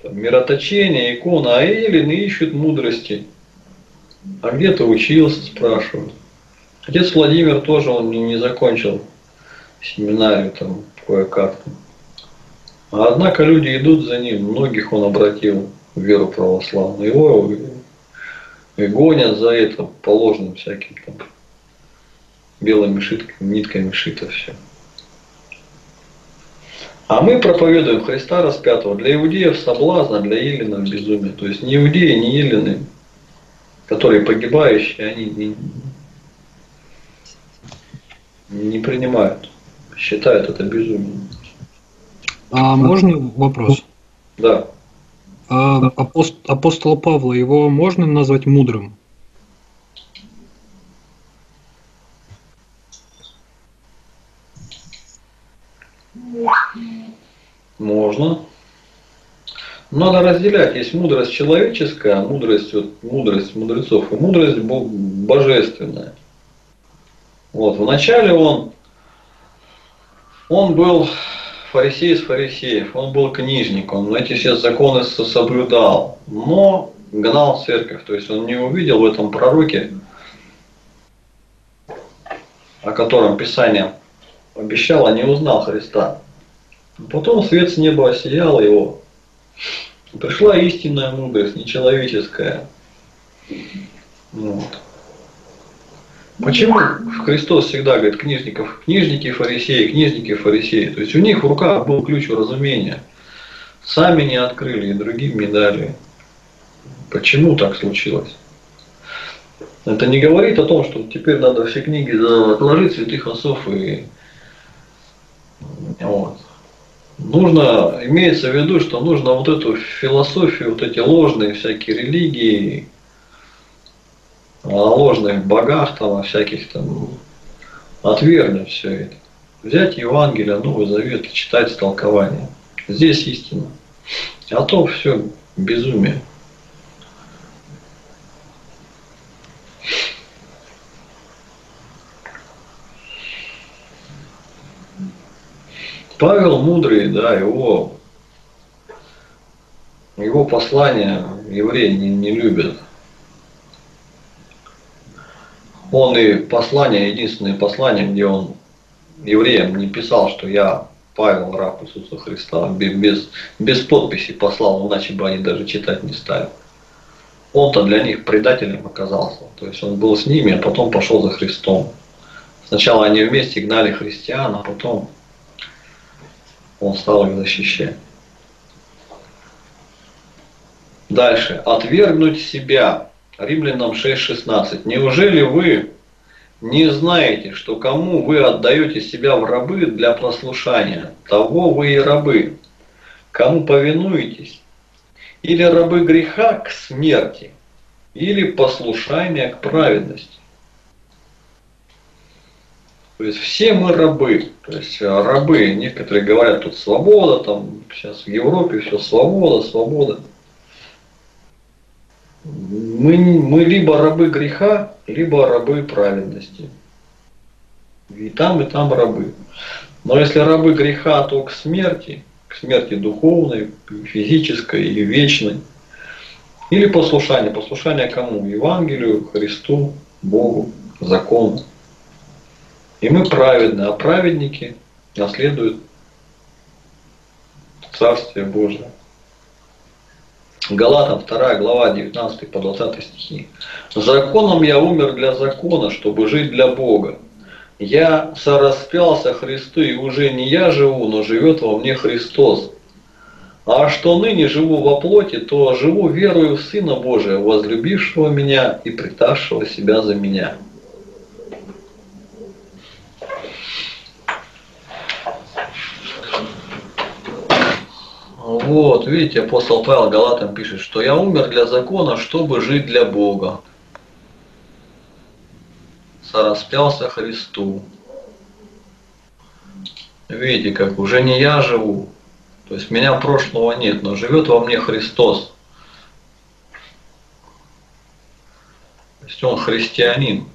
там, мироточения, икона, а эллины ищут мудрости. А где ты учился, спрашивают. Отец Владимир тоже он не, не закончил семинарию там кое-как. А однако люди идут за ним, многих он обратил в веру православную. Его и гонят за это по ложным всяким там белыми нитками шито все. А мы проповедуем Христа распятого для иудеев соблазна, для еленов безумие. То есть ни иудеи, ни елены, которые погибающие, они не, не принимают, считают это безумием. А можно вопрос? Да. А апост, апостола Павла, его можно назвать мудрым? Можно. Надо разделять. Есть мудрость человеческая, мудрость, вот, мудрость мудрецов и мудрость божественная. Вот, вначале он, он был фарисей из фарисеев, он был книжник, он эти все законы соблюдал, но гнал церковь, то есть он не увидел в этом пророке, о котором Писание обещало, не узнал Христа. Потом свет с неба осиял его. Пришла истинная мудрость, нечеловеческая. Вот. Почему Христос всегда говорит книжников, книжники фарисеи, книжники фарисеи? То есть у них в руках был ключ разумения. Сами не открыли и другим не дали. Почему так случилось? Это не говорит о том, что теперь надо все книги отложить святых отцов и вот. Нужно, имеется в виду, что нужно вот эту философию, вот эти ложные всякие религии, о ложных богах, там, о всяких там, отвергнуть все это. Взять Евангелие, Новый Завет, читать толкование. Здесь истина. А то все безумие. Павел мудрый, да, его, его послания евреи не, не любят. Он и послание, единственное послание, где он евреям не писал, что я Павел, раб Иисуса Христа, без, без подписи послал, иначе бы они даже читать не стали. Он-то для них предателем оказался. То есть он был с ними, а потом пошел за Христом. Сначала они вместе гнали христиан, а потом он стал их защищать. Дальше. Отвергнуть себя. Римлянам 6.16. Неужели вы не знаете, что кому вы отдаете себя в рабы для послушания, того вы и рабы. Кому повинуетесь? Или рабы греха к смерти, или послушания к праведности. То есть все мы рабы. То есть рабы, некоторые говорят, тут свобода, там сейчас в Европе все свобода, свобода мы, мы либо рабы греха, либо рабы праведности. И там, и там рабы. Но если рабы греха, то к смерти, к смерти духовной, физической и вечной. Или послушание. Послушание кому? Евангелию, Христу, Богу, закону. И мы праведны, а праведники наследуют Царствие Божие. Галатам 2 глава 19 по 20 стихи. Законом я умер для закона, чтобы жить для Бога. Я сораспялся Христу, и уже не я живу, но живет во мне Христос. А что ныне живу во плоти, то живу верою в Сына Божия, возлюбившего меня и предавшего себя за меня. Вот, видите, апостол Павел Галатам пишет, что я умер для закона, чтобы жить для Бога. Сораспялся Христу. Видите, как уже не я живу, то есть меня прошлого нет, но живет во мне Христос. То есть он христианин.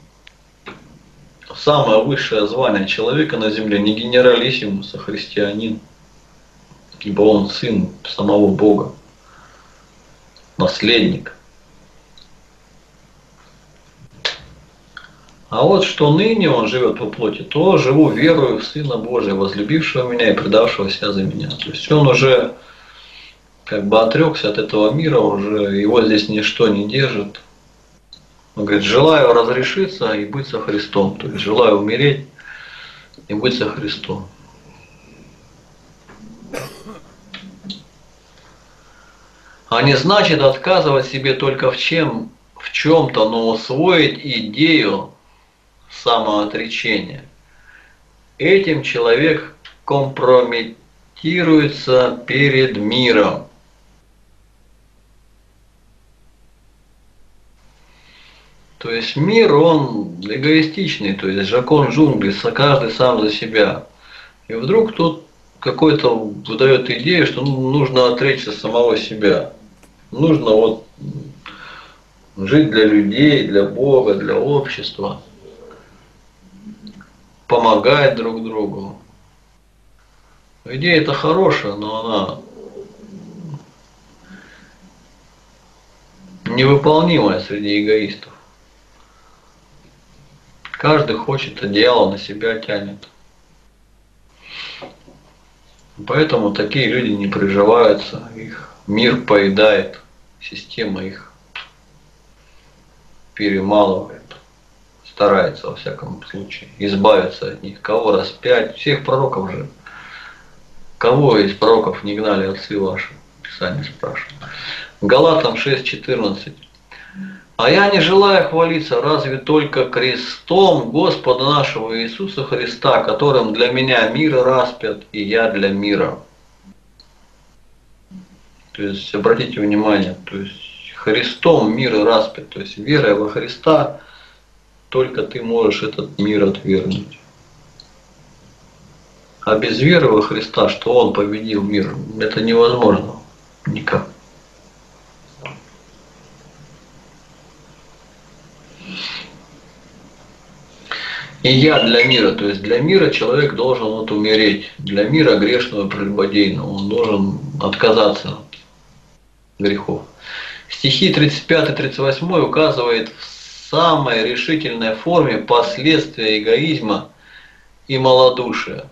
Самое высшее звание человека на земле не генералиссимус, а христианин ибо он сын самого Бога, наследник. А вот что ныне он живет во плоти, то живу верою в Сына Божия, возлюбившего меня и предавшего себя за меня. То есть он уже как бы отрекся от этого мира, уже его здесь ничто не держит. Он говорит, желаю разрешиться и быть со Христом. То есть желаю умереть и быть со Христом. А не значит отказывать себе только в чем в чем-то, но усвоить идею самоотречения. Этим человек компрометируется перед миром. То есть мир, он эгоистичный, то есть закон джунглей, каждый сам за себя. И вдруг тут какой-то выдает идею, что нужно отречься самого себя нужно вот жить для людей, для Бога, для общества, помогать друг другу. Идея это хорошая, но она невыполнимая среди эгоистов. Каждый хочет одеяло на себя тянет. Поэтому такие люди не приживаются, их мир поедает, система их перемалывает, старается во всяком случае избавиться от них. Кого распять? Всех пророков же. Кого из пророков не гнали отцы ваши? Писание спрашивает. Галатам 6.14. А я не желаю хвалиться разве только крестом Господа нашего Иисуса Христа, которым для меня мир распят, и я для мира. То есть, обратите внимание, то есть Христом мир распят, то есть верой во Христа только ты можешь этот мир отвергнуть. А без веры во Христа, что Он победил мир, это невозможно никак. И я для мира, то есть для мира человек должен вот умереть, для мира грешного прелюбодейного, он должен отказаться грехов. Стихи 35-38 указывает в самой решительной форме последствия эгоизма и малодушия.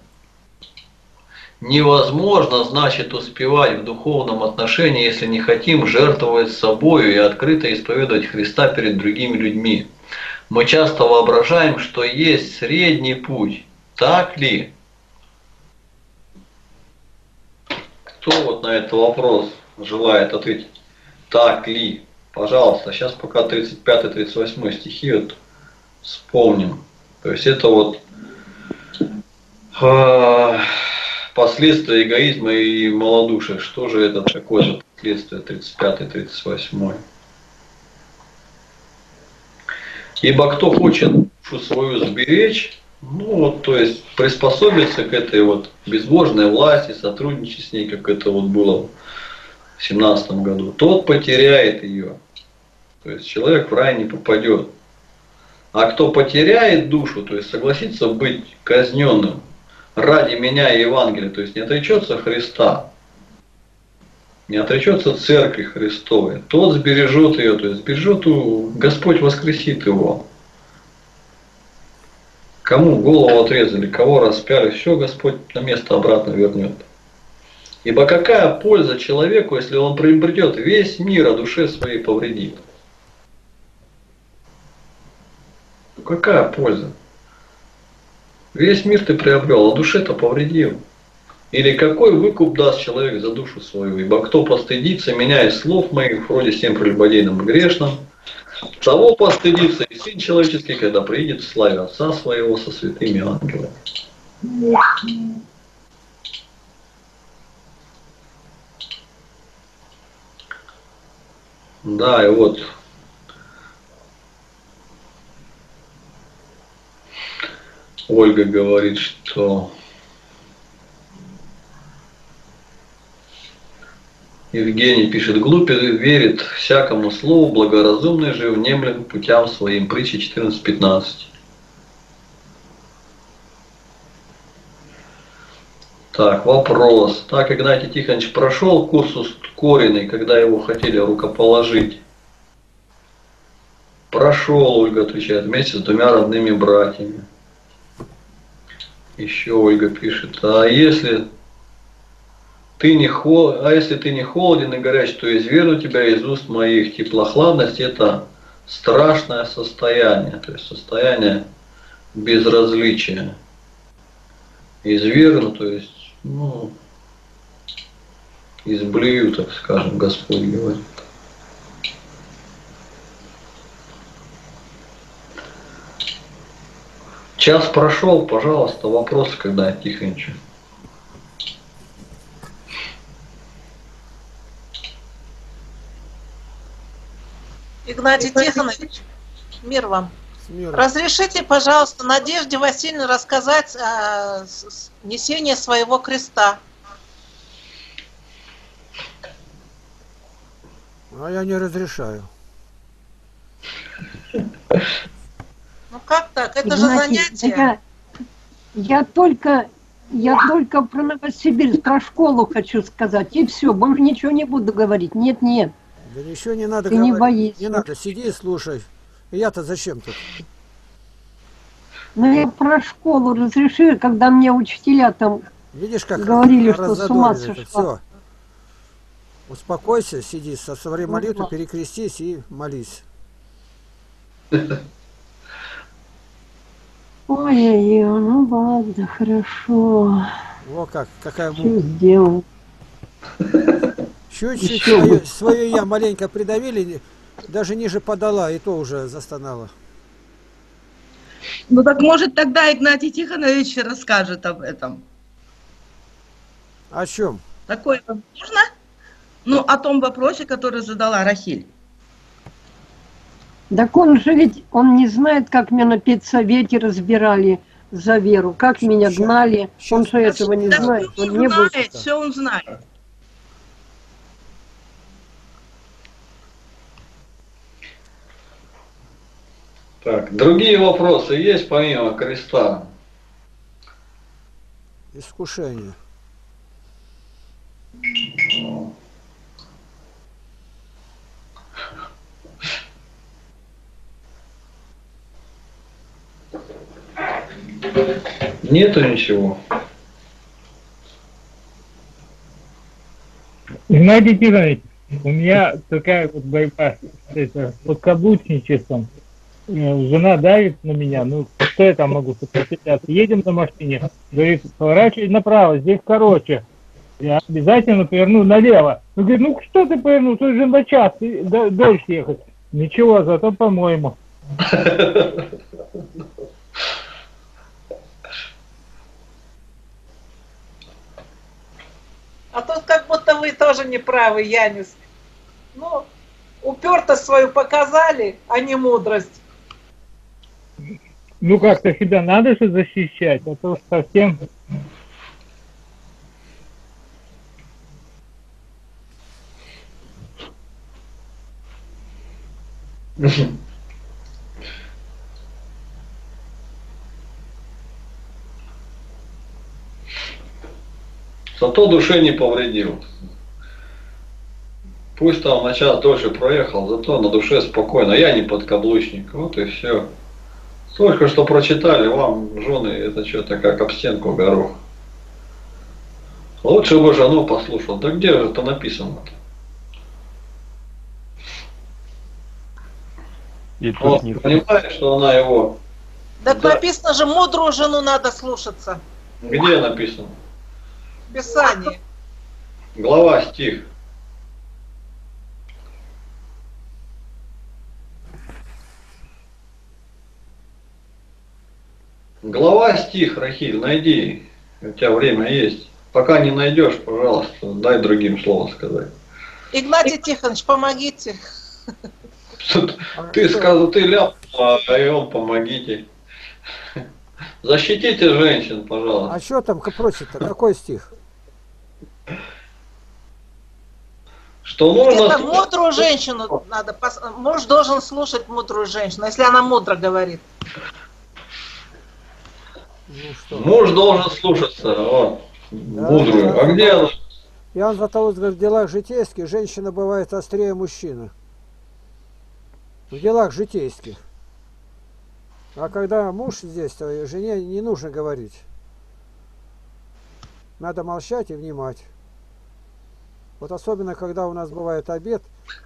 Невозможно, значит, успевать в духовном отношении, если не хотим жертвовать собою и открыто исповедовать Христа перед другими людьми. Мы часто воображаем, что есть средний путь. Так ли? Кто вот на этот вопрос желает ответить, так ли? Пожалуйста, сейчас пока 35-38 стихи вот вспомним. То есть это вот э, последствия эгоизма и малодушия. Что же это такое за последствия 35-38? Ибо кто хочет душу свою сберечь, ну вот, то есть приспособиться к этой вот безбожной власти, сотрудничать с ней, как это вот было в семнадцатом году, тот потеряет ее. То есть человек в рай не попадет. А кто потеряет душу, то есть согласится быть казненным ради меня и Евангелия, то есть не отречется Христа, не отречется церкви Христовой, тот сбережет ее, то есть сбережет, Господь воскресит его. Кому голову отрезали, кого распяли, все Господь на место обратно вернет. Ибо какая польза человеку, если он приобретет весь мир, а душе своей повредит? Какая польза? Весь мир ты приобрел, а душе-то повредил. Или какой выкуп даст человек за душу свою? Ибо кто постыдится меня из слов моих, вроде всем прелюбодейным и грешным, того постыдится и Сын Человеческий, когда приедет в славе Отца Своего со святыми ангелами. Да, и вот Ольга говорит, что Евгений пишет, глупый верит всякому слову, благоразумный же внемлен путям своим. Притча 14.15. Так, вопрос. Так, Игнатий Тихонович прошел курс ускоренный, когда его хотели рукоположить. Прошел, Ольга отвечает, вместе с двумя родными братьями. Еще Ольга пишет, а если ты не хол... а если ты не холоден и горяч, то изверну тебя из уст моих. Теплохладность это страшное состояние, то есть состояние безразличия. Изверну, то есть, ну, изблюю, так скажем, Господь говорит. Час прошел, пожалуйста, вопрос, когда тихонько. Игнатий Тихонович, мир вам. Разрешите, пожалуйста, Надежде Васильевне рассказать о несении своего креста. А я не разрешаю. Ну как так? Это же Игнатий, занятие. Я, я только, я только про Новосибирск, про школу хочу сказать, и все, больше ничего не буду говорить. Нет, нет. Да ничего не надо Ты не говорить. боись. Не надо, сиди и слушай. Я-то зачем тут? Но я про школу разрешили, когда мне учителя там Видишь, как Говорили, что с ума сошла. Все. Успокойся, сиди, со своей Ну, молитвы ладно. перекрестись и молись. Ой-ой-ой, ну ладно, хорошо. Во как, какая Что мука. сделал? Чуть-чуть свое, свое я маленько придавили, даже ниже подала, и то уже застонала. Ну так может тогда Игнатий Тихонович расскажет об этом. О чем? Такое возможно? Ну, о том вопросе, который задала Рахиль. Так он же ведь, он не знает, как меня на педсовете разбирали за веру, как меня гнали. Он же этого не знает. Он он не был... знает, все он знает. Так, другие вопросы есть помимо креста? Искушение. Нету ничего. Игнатий Тихонович, у меня такая вот борьба с это, подкаблучничеством. Э, Жена давит на меня, ну что я там могу сопротивляться? Едем на машине, говорит, поворачивай направо, здесь короче. Я обязательно поверну налево. Ну, говорит, ну что ты повернул, тут же на час и д- дольше ехать. Ничего, зато по-моему. А тут как будто вы тоже не правы, Янис. Ну, упертость свою показали, а не мудрость. Ну как-то себя надо же защищать, а то совсем... Зато душе не повредил. Пусть там на час дольше проехал, зато на душе спокойно. Я не подкаблучник. Вот и все. Только что прочитали вам, жены, это что-то как об стенку горох. Лучше бы жену послушал. Да где же это написано-то? Не понимает, что она его Так Да. написано же, мудрую жену надо слушаться. Где написано? В Писании. Глава, стих. Глава, стих, Рахиль, найди. У тебя время есть. Пока не найдешь, пожалуйста, дай другим слово сказать. Игнатий Тихонович, помогите. А Ты сказал, ты ляпнула, а и он помогите. Защитите женщин, А пожалуйста. что там просит-то? Какой стих? Что нужно... Это мудрую женщину надо. пос- Муж должен слушать мудрую женщину, если она мудро говорит. Ну что? Муж должен слушаться, вот, мудрую. А где она? Иоанн Златоуст говорит, в делах житейских женщина бывает острее мужчины. В делах житейских. А когда муж здесь, то жене не нужно говорить. Надо молчать и внимать. Вот особенно, когда у нас бывает обед,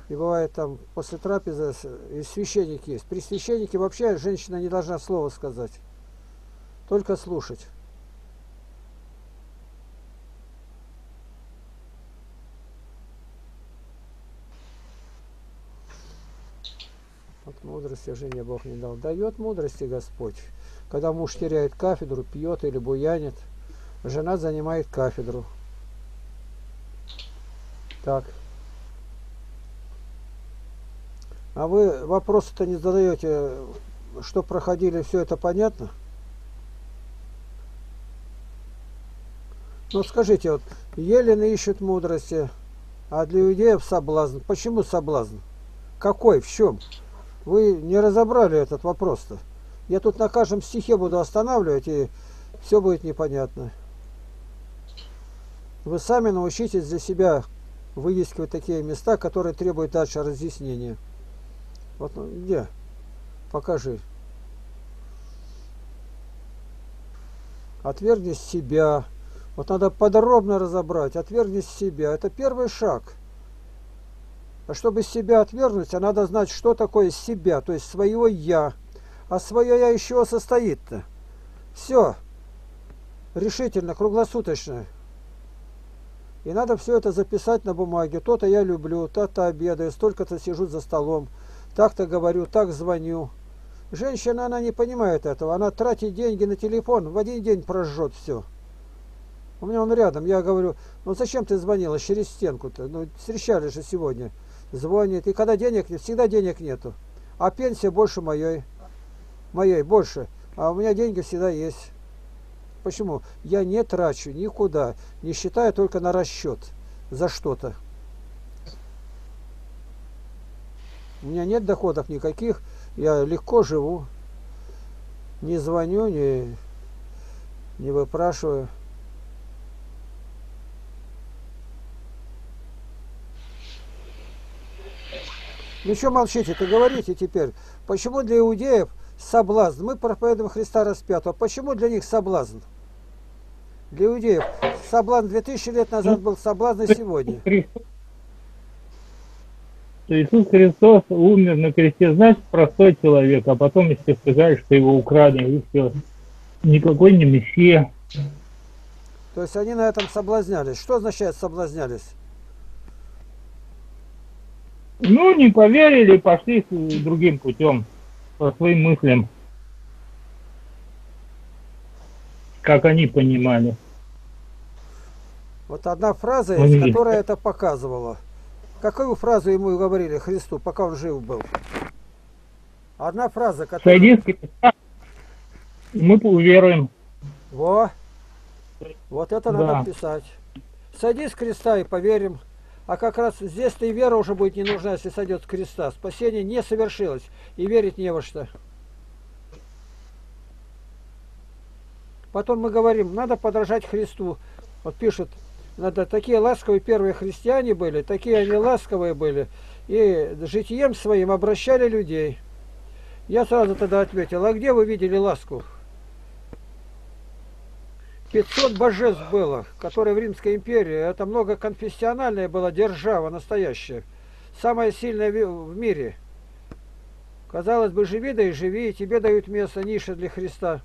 и бывает там после трапезы, и священник есть. При священнике вообще женщина не должна слова сказать. Только слушать. От мудрости жене Бог не дал. Дает мудрости Господь. Когда муж теряет кафедру, пьет или буянит, жена занимает кафедру. Так. А вы вопросы-то не задаете, что проходили, все это понятно? Ну скажите, вот Елены ищут мудрости, а для иудеев соблазн. Почему соблазн? Какой, в чем? Вы не разобрали этот вопрос-то. Я тут на каждом стихе буду останавливать, и все будет непонятно. Вы сами научитесь для себя выискивать такие места, которые требуют дальше разъяснения. Вот ну, где? Покажи. Отвергни себя. Вот надо подробно разобрать. Отвергни себя. Это первый шаг. А чтобы себя отвергнуть, а надо знать, что такое себя, то есть своего я. А свое я из чего состоит-то? Все. Решительно, круглосуточно. И надо все это записать на бумаге. То-то я люблю, то-то обедаю, столько-то сижу за столом, так-то говорю, так звоню. Женщина, она не понимает этого. Она тратит деньги на телефон, в один день прожжет все. У меня он рядом. Я говорю, ну зачем ты звонила через стенку-то? Ну, встречались же сегодня. Звонит. И когда денег нет, всегда денег нету. А пенсия больше моей. Моей больше. А у меня деньги всегда есть. Почему? Я не трачу никуда, не считаю только на расчет за что-то. У меня нет доходов никаких, я легко живу. Не звоню, не, не выпрашиваю. Ну что молчите, ты говорите теперь, почему для иудеев соблазн? Мы проповедуем Христа распятого. Почему для них соблазн? Для иудеев соблазн 2000 лет назад был, соблазн и сегодня. Что Иисус Христос умер на кресте, значит, простой человек, а потом, если сказали, что его украли, и все. Никакой не мессия. То есть они на этом соблазнялись. Что означает соблазнялись? Ну, не поверили, пошли с- другим путем, по своим мыслям. Как они понимали. Вот одна фраза есть, которая это показывала. Какую фразу ему говорили Христу, пока он жив был? Одна фраза, которая... Сойди мы уверуем. Во! Вот это надо Да. писать. Сойди с креста и поверим. А как раз здесь-то и вера уже будет не нужна, если сойдет с креста. Спасение не совершилось, и верить не во что. Потом мы говорим, надо подражать Христу. Вот пишут, надо такие ласковые первые христиане были, такие они ласковые были, и житием своим обращали людей. Я сразу тогда ответил, а где вы видели ласку? 500 божеств было, которые в Римской империи, это многоконфессиональная была держава настоящая, самая сильная в мире. Казалось бы, живи да и живи, и тебе дают место, ниша для Христа.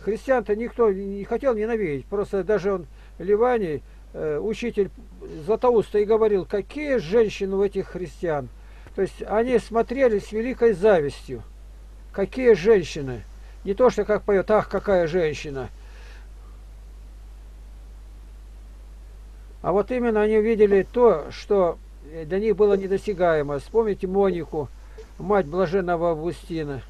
Христиан-то никто не хотел ненавидеть, просто даже он, Ливаний, э, учитель Златоуста, и говорил, какие женщины у этих христиан. То есть они смотрели с великой завистью. Какие женщины. Не то, что как поет, ах, какая женщина. А вот именно они увидели то, что для них было недосягаемо. Вспомните Монику, мать блаженного Августина.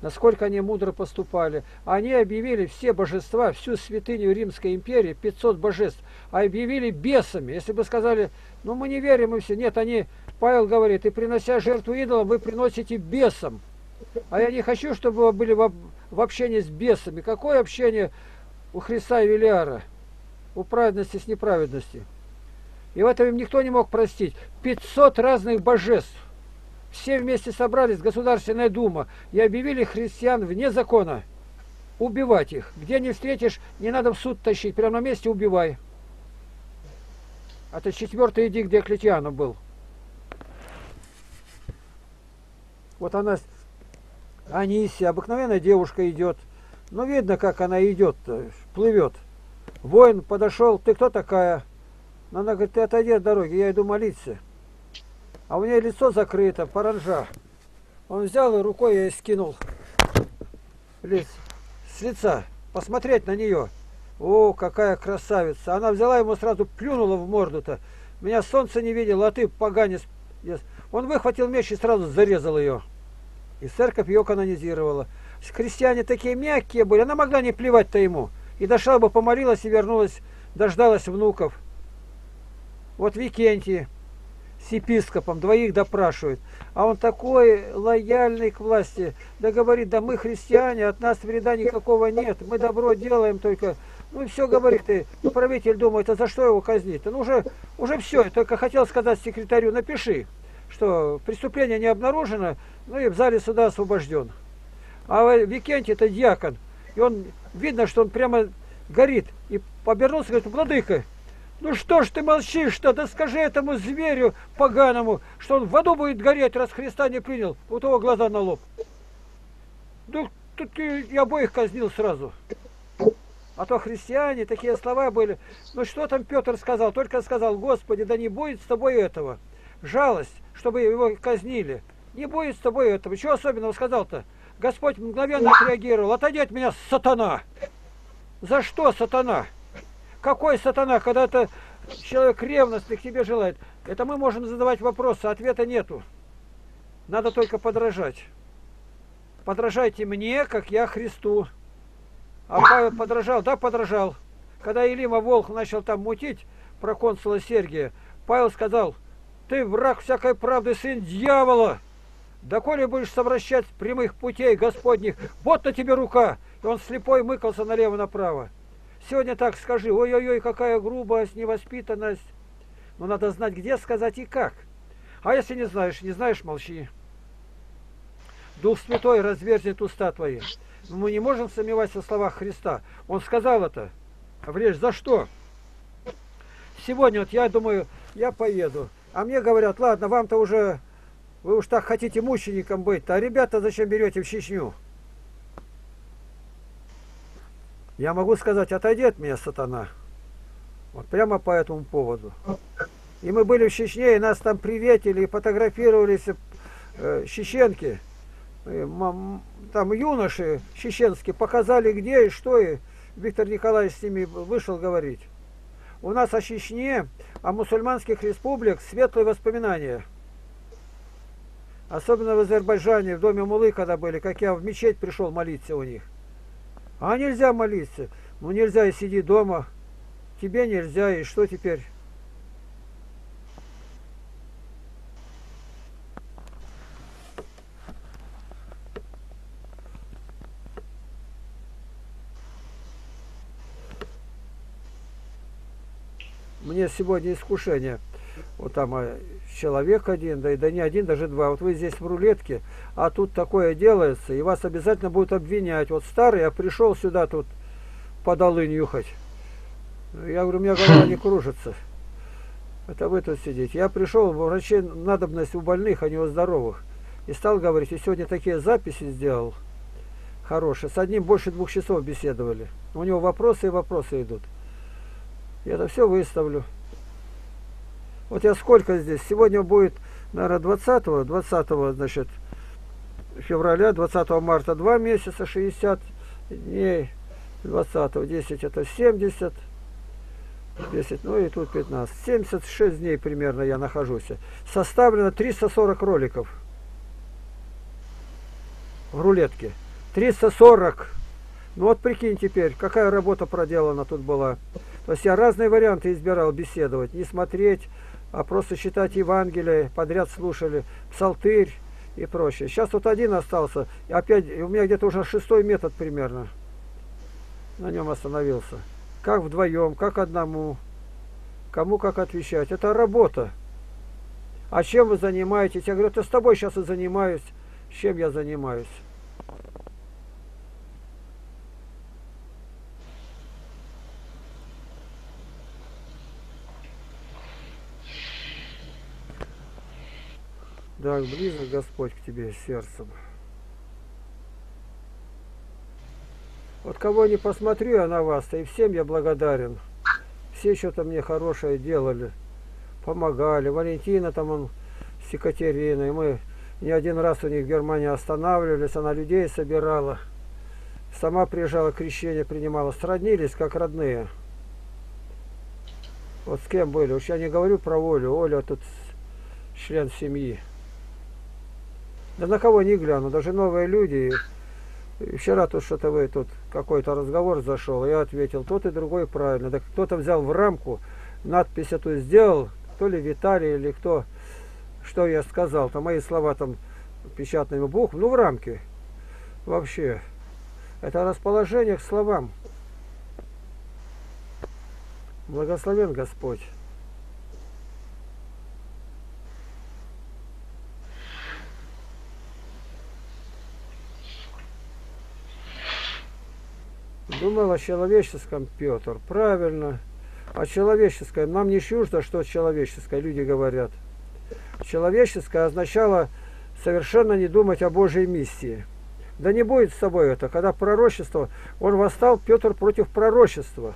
Насколько они мудро поступали. Они объявили все божества, всю святыню Римской империи, 500 божеств, объявили бесами. Если бы сказали, ну мы не верим и все. Нет, они, Павел говорит, и принося жертву идолам, вы приносите бесам. А я не хочу, чтобы вы были в общении с бесами. Какое общение у Христа и Велиара? У праведности с неправедностью. И в этом им никто не мог простить. 500 разных божеств. Все вместе собрались, Государственная Дума, и объявили христиан вне закона. Убивать их. Где не встретишь, не надо в суд тащить, прямо на месте убивай. Это четвертый эдик Диоклетиана был. Вот она, Анисия, обыкновенная девушка идет. Ну, видно, как она идет, плывет. Воин подошел, ты кто такая? Она говорит, ты отойди от дороги, я иду молиться а у нее лицо закрыто, паранжа. Он взял и рукой я скинул лиц, с лица, посмотреть на нее. О, какая красавица! Она взяла ему сразу, плюнула в морду-то. Меня солнце не видел, а ты поганец. Он выхватил меч и сразу зарезал ее. И церковь ее канонизировала. Христиане такие мягкие были, она могла не плевать-то ему. И дошла бы, помолилась и вернулась, дождалась внуков. Вот Викентий, с епископом, двоих допрашивают. А он такой лояльный к власти, да говорит, да мы христиане, от нас вреда никакого нет, мы добро делаем только. Ну и все говорит, и правитель думает, а за что его казнить? Ну уже, уже все, только хотел сказать секретарю, напиши, что преступление не обнаружено, ну и в зале суда освобожден. А Викентий это дьякон, и он, видно, что он прямо горит, и обернулся, говорит, владыка, ну что ж ты молчишь-то? Да скажи этому зверю поганому, что он в аду будет гореть, раз Христа не принял. У того глаза на лоб. Ну, тут ты и обоих казнил сразу. А то христиане, такие слова были. Ну что там Петр сказал? Только сказал, Господи, да не будет с тобой этого. Жалость, чтобы его казнили. Не будет с тобой этого. Чего особенного сказал-то? Господь мгновенно отреагировал. Отойди от меня, сатана! За что сатана? Какой сатана, когда это человек ревностный к тебе желает? Это мы можем задавать вопросы, ответа нету. Надо только подражать. Подражайте мне, как я Христу. А Павел подражал? Да, подражал. Когда Илима Волх начал там мутить про консула Сергия, Павел сказал, ты враг всякой правды, сын дьявола. Доколе будешь совращать прямых путей Господних, вот на тебе рука. И он слепой мыкался налево-направо. Сегодня так скажи, ой-ой-ой, какая грубость, невоспитанность. Но надо знать, где сказать и как. А если не знаешь, не знаешь, молчи. Дух Святой разверзнет уста твои. Но мы не можем сомневаться в словах Христа. Он сказал это. Врежь, за что? Сегодня вот я думаю, я поеду. А мне говорят, ладно, вам-то уже, вы уж так хотите мучеником быть, а ребята зачем берете в Чечню? Я могу сказать, отойди от меня, сатана. Вот прямо по этому поводу. И мы были в Чечне, и нас там приветили, и фотографировались э, чеченки. там юноши чеченские показали, где и что. И Виктор Николаевич с ними вышел говорить. У нас о Чечне, о мусульманских республиках светлые воспоминания. Особенно в Азербайджане, в доме Мулы, когда были, как я в мечеть пришел молиться у них. А нельзя молиться. Ну нельзя и сиди дома. Тебе нельзя, и что теперь? Мне сегодня искушение. Вот там а, человек один, да и да не один, даже два. Вот вы здесь в рулетке, а тут такое делается, и вас обязательно будут обвинять. Вот старый, я пришел сюда тут подолы нюхать. Я говорю, у меня голова не кружится. Это вы тут сидите. Я пришел, врачей надобность у больных, а не у здоровых. И стал говорить, и сегодня такие записи сделал хорошие. С одним больше двух часов беседовали. У него вопросы и вопросы идут. Я это все выставлю. Вот я сколько здесь? Сегодня будет, наверное, 20 20 значит, февраля, 20 марта 2 месяца, 60 дней, 20 10 это 70, 10, ну и тут 15. 76 дней примерно я нахожусь. Составлено 340 роликов в рулетке. 340. Ну вот прикинь теперь, какая работа проделана тут была. То есть я разные варианты избирал беседовать, не смотреть, а просто читать Евангелие, подряд слушали, псалтырь и прочее. Сейчас вот один остался, и опять у меня где-то уже шестой метод примерно на нем остановился. Как вдвоем, как одному, кому как отвечать. Это работа. А чем вы занимаетесь? Я говорю, ты с тобой сейчас и занимаюсь. Чем я занимаюсь? Да, близок Господь к тебе сердцем. Вот кого не посмотрю я на вас, и всем я благодарен. Все что-то мне хорошее делали, помогали. Валентина там он с Екатериной. Мы не один раз у них в Германии останавливались, она людей собирала. Сама приезжала, крещение принимала. Сроднились, как родные. Вот с кем были. Уж я не говорю про Олю. Оля тут член семьи. Да на кого не гляну, даже новые люди. Вчера тут что-то вы тут какой-то разговор зашел, я ответил, тот и другой правильно. Да кто-то взял в рамку, надпись эту сделал, то ли Виталий или кто, что я сказал, там мои слова там печатными буквами, ну в рамке. Вообще, это расположение к словам. Благословен Господь. Думал о человеческом, Петр. Правильно. О человеческом. Нам не чуждо, что человеческое, люди говорят. Человеческое означало совершенно не думать о Божьей миссии. Да не будет с тобой это. Когда пророчество, он восстал, Петр против пророчества.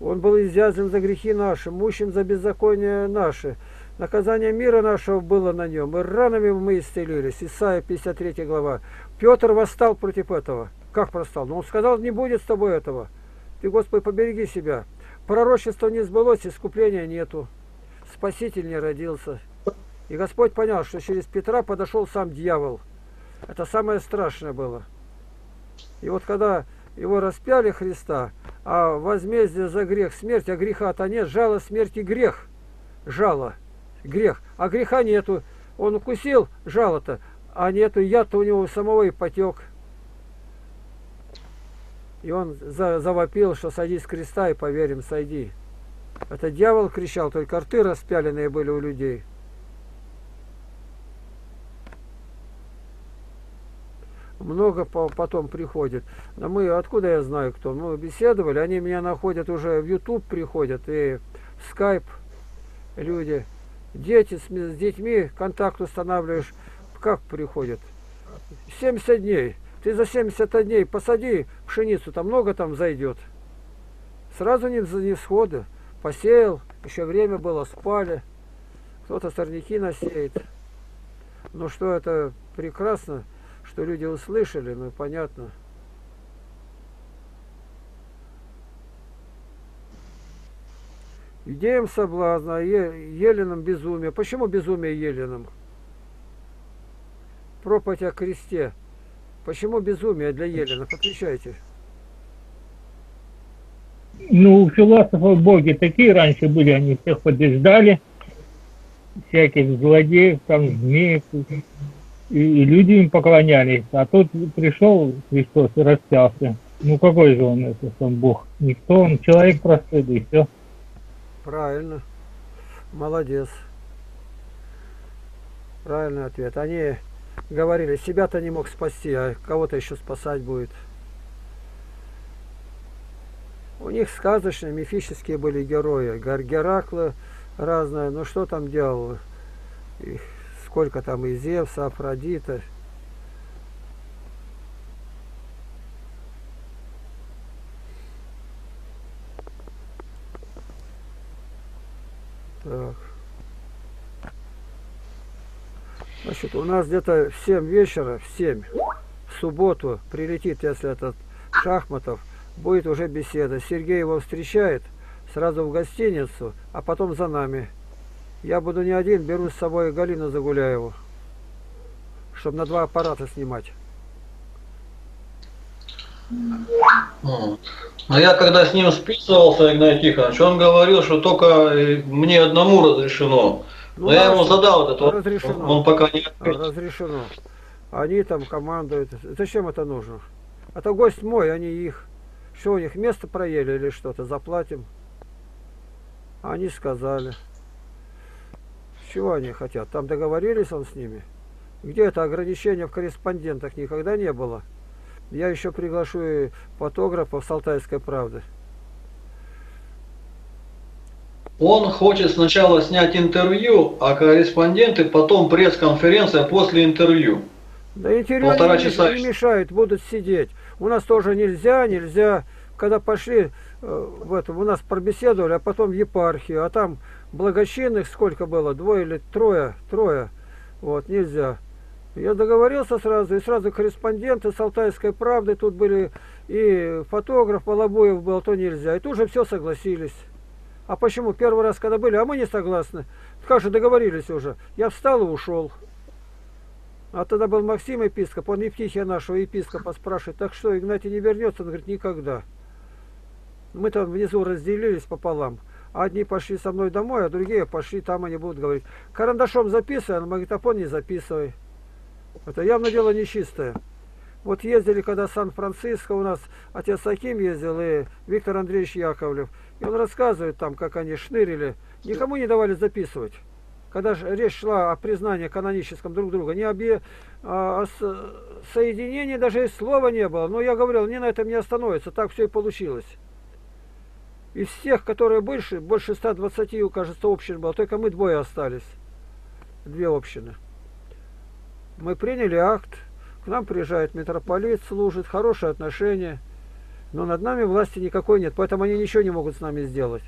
Он был изъязлен за грехи наши, мучим за беззаконие наши. Наказание мира нашего было на нем, и ранами мы исцелились. Исайя 53 глава. Петр восстал против этого. Как простал? Но ну, он сказал, не будет с тобой этого. Ты, Господи, побереги себя. Пророчество не сбылось, искупления нету. Спаситель не родился. И Господь понял, что через Петра подошел сам дьявол. Это самое страшное было. И вот когда его распяли Христа, а возмездие за грех смерть, а греха-то нет, жало смерти грех. Жало, грех. А греха нету. Он укусил жало-то, а нету, яд-то у него самого и потек. И он завопил, что садись с креста и поверим, сойди. Это дьявол кричал, только рты распяленные были у людей. Много потом приходит. Но мы, откуда я знаю кто? Мы беседовали, они меня находят уже в YouTube приходят и в Skype люди. Дети с, с детьми контакт устанавливаешь. Как приходят? 70 дней. Ты за 70 дней посади пшеницу, там много там зайдет. Сразу не, не всходы. Посеял, еще время было, спали. Кто-то сорняки насеет. Ну что это прекрасно, что люди услышали, ну понятно. Идеям соблазна, Еленом безумие. Почему безумие Еленом? Проповедь о кресте. Почему безумие для Еленов? Отвечайте. Ну, у философов боги такие раньше были, они всех побеждали, всяких злодеев, там, змеев, и, и люди им поклонялись. А тут пришел Христос и распялся. Ну, какой же он, это сам Бог? Никто, он человек простой, да и все. Правильно. Молодец. Правильный ответ. Они говорили, себя-то не мог спасти, а кого-то еще спасать будет. У них сказочные, мифические были герои. Гераклы разные, ну что там делал? И сколько там и Зевса, Афродита. Так. Значит, у нас где-то в 7 вечера, в 7, в субботу прилетит, если этот Шахматов, будет уже беседа. Сергей его встречает сразу в гостиницу, а потом за нами. Я буду не один, беру с собой Галину Загуляеву, чтобы на два аппарата снимать. А я когда с ним списывался, Игнатий Тихонович, он говорил, что только э, мне одному разрешено. Но Ну, я ему задал этот вопрос, Разрешено. он пока не ответил. Разрешено. Они там командуют. Зачем это нужно? Это гость мой, а не их. Что у них, место проели или что-то? Заплатим. Они сказали. Чего они хотят? Там договорились он с ними? Где это ограничение в корреспондентах никогда не было? Я еще приглашу и фотографов с Алтайской правды. Он хочет сначала снять интервью, а корреспонденты потом пресс-конференция после интервью. Да интервью Полтора не, часа. не мешает, будут сидеть. У нас тоже нельзя, нельзя. Когда пошли э, в этом, у нас пробеседовали, а потом в епархию, а там благочинных сколько было, двое или трое, трое. Вот, нельзя. Я договорился сразу, и сразу корреспонденты с Алтайской правды, тут были и фотограф Волобуев был, то нельзя. И тут же все согласились. А почему? Первый раз, когда были, а мы не согласны. Как же договорились уже? Я встал и ушел. А тогда был Максим епископ, он Евтихия нашего епископа спрашивает, так что, Игнатий не вернется? Он говорит, никогда. Мы там внизу разделились пополам. Одни пошли со мной домой, а другие пошли, там они будут говорить. Карандашом записывай, а на магнитофон не записывай. Это явно дело нечистое. Вот ездили, когда Сан-Франциско, у нас отец Аким ездил и Виктор Андреевич Яковлев. И он рассказывает там, как они шнырили. Никому не давали записывать. Когда же речь шла о признании каноническом друг друга, не об е- а, о даже и слова не было. Но я говорил, не на этом не остановится, так все и получилось. Из всех, которые больше, больше 120, кажется, общин было, только мы двое остались. Две общины. Мы приняли акт, к нам приезжает митрополит, служит, хорошие отношения. Но над нами власти никакой нет, поэтому они ничего не могут с нами сделать.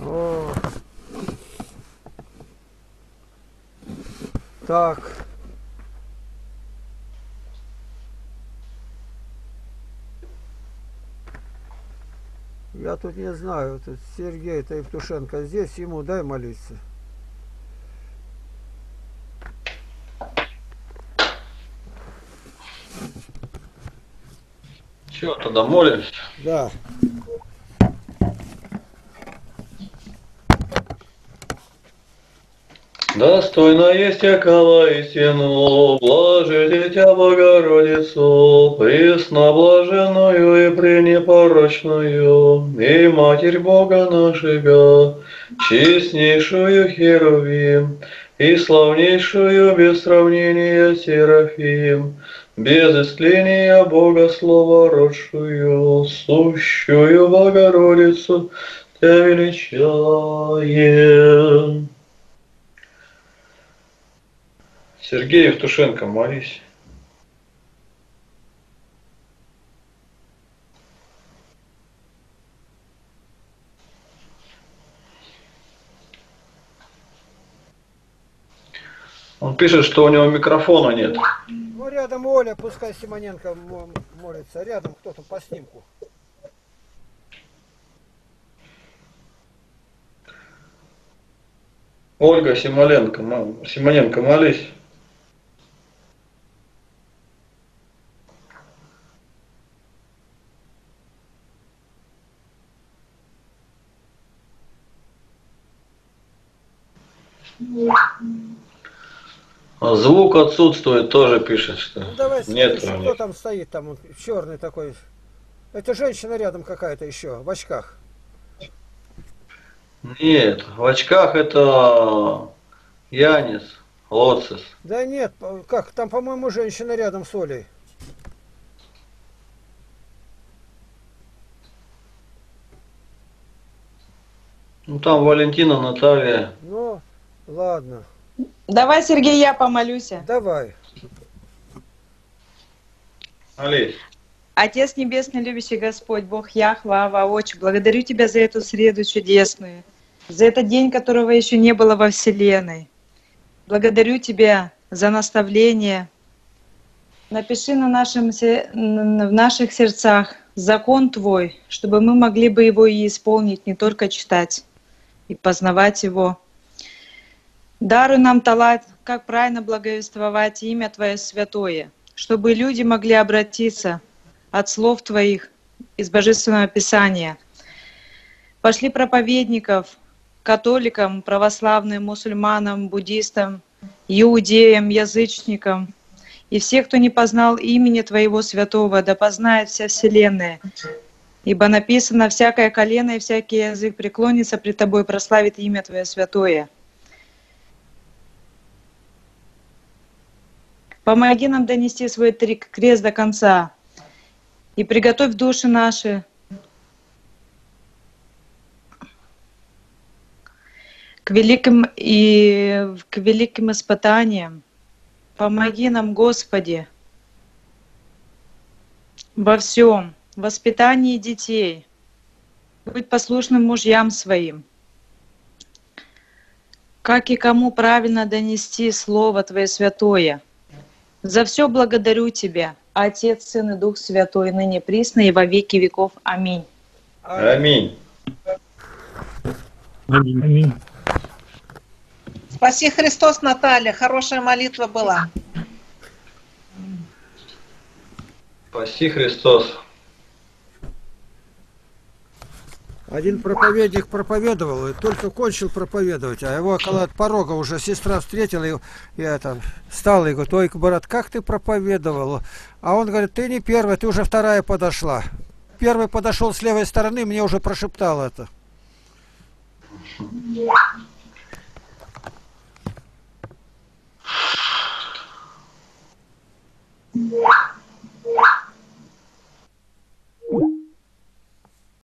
О. Так. Я тут не знаю, тут Сергей Евтушенко здесь, ему дай молиться. Чего тогда молимся? Да. Достойно есть якова истину, блажите Тебя, Богородицу, пресно блаженную и пренепорочную, и Матерь Бога нашего, честнейшую Херувим, и славнейшую без сравнения Серафим, без истления Бога Слова родшую, сущую Богородицу, Тебя величаем. Сергей Евтушенко, молись. Он пишет, что у него микрофона нет. Рядом Оля, пускай Симоненко мо- молится. Рядом кто-то по снимку. Ольга Симоленко, мо- Симоненко, молись. А Звук отсутствует, тоже пишет, что Ну, давай, нет. следующий. кто там стоит, там черный такой. Это женщина рядом какая-то еще, в очках. Нет, в очках это Янис, Лоцис. Да нет, как, там, по-моему, женщина рядом с Олей. Ну там Валентина, Наталья. Ну, ладно. Давай, Сергей, я помолюсь. Давай. Олесь. Отец Небесный, любящий Господь, Бог Яхва, Ава, Отче, благодарю Тебя за эту среду чудесную, за этот день, которого еще не было во Вселенной. Благодарю Тебя за наставление. Напиши на нашем, в наших сердцах закон Твой, чтобы мы могли бы его и исполнить, не только читать и познавать его. Даруй нам талант, как правильно благовествовать имя Твое святое, чтобы люди могли обратиться от слов Твоих из Божественного Писания. Пошли проповедников католикам, православным, мусульманам, буддистам, иудеям, язычникам и всех, кто не познал имени Твоего святого, да познает вся вселенная. Ибо написано, всякое колено и всякий язык преклонится пред Тобой, прославит имя Твое святое. Помоги нам донести свой три- крест до конца, и приготовь души наши к великим и к великим испытаниям. Помоги нам, Господи, во всем, воспитании детей, быть послушным мужьям своим, как и кому правильно донести Слово Твое Святое. За все благодарю Тебя, Отец, Сын и Дух Святой, ныне присно и во веки веков. Аминь. Аминь. Аминь. Спаси Христос, Наталья. Хорошая молитва была. Спаси Христос. Один проповедник проповедовал, и только кончил проповедовать, а его около порога уже сестра встретила, и я там встал и говорю, ой, брат, как ты проповедовал? А он говорит, ты не первая, ты уже вторая подошла. Первый подошел с левой стороны, мне уже прошептал это. Yeah.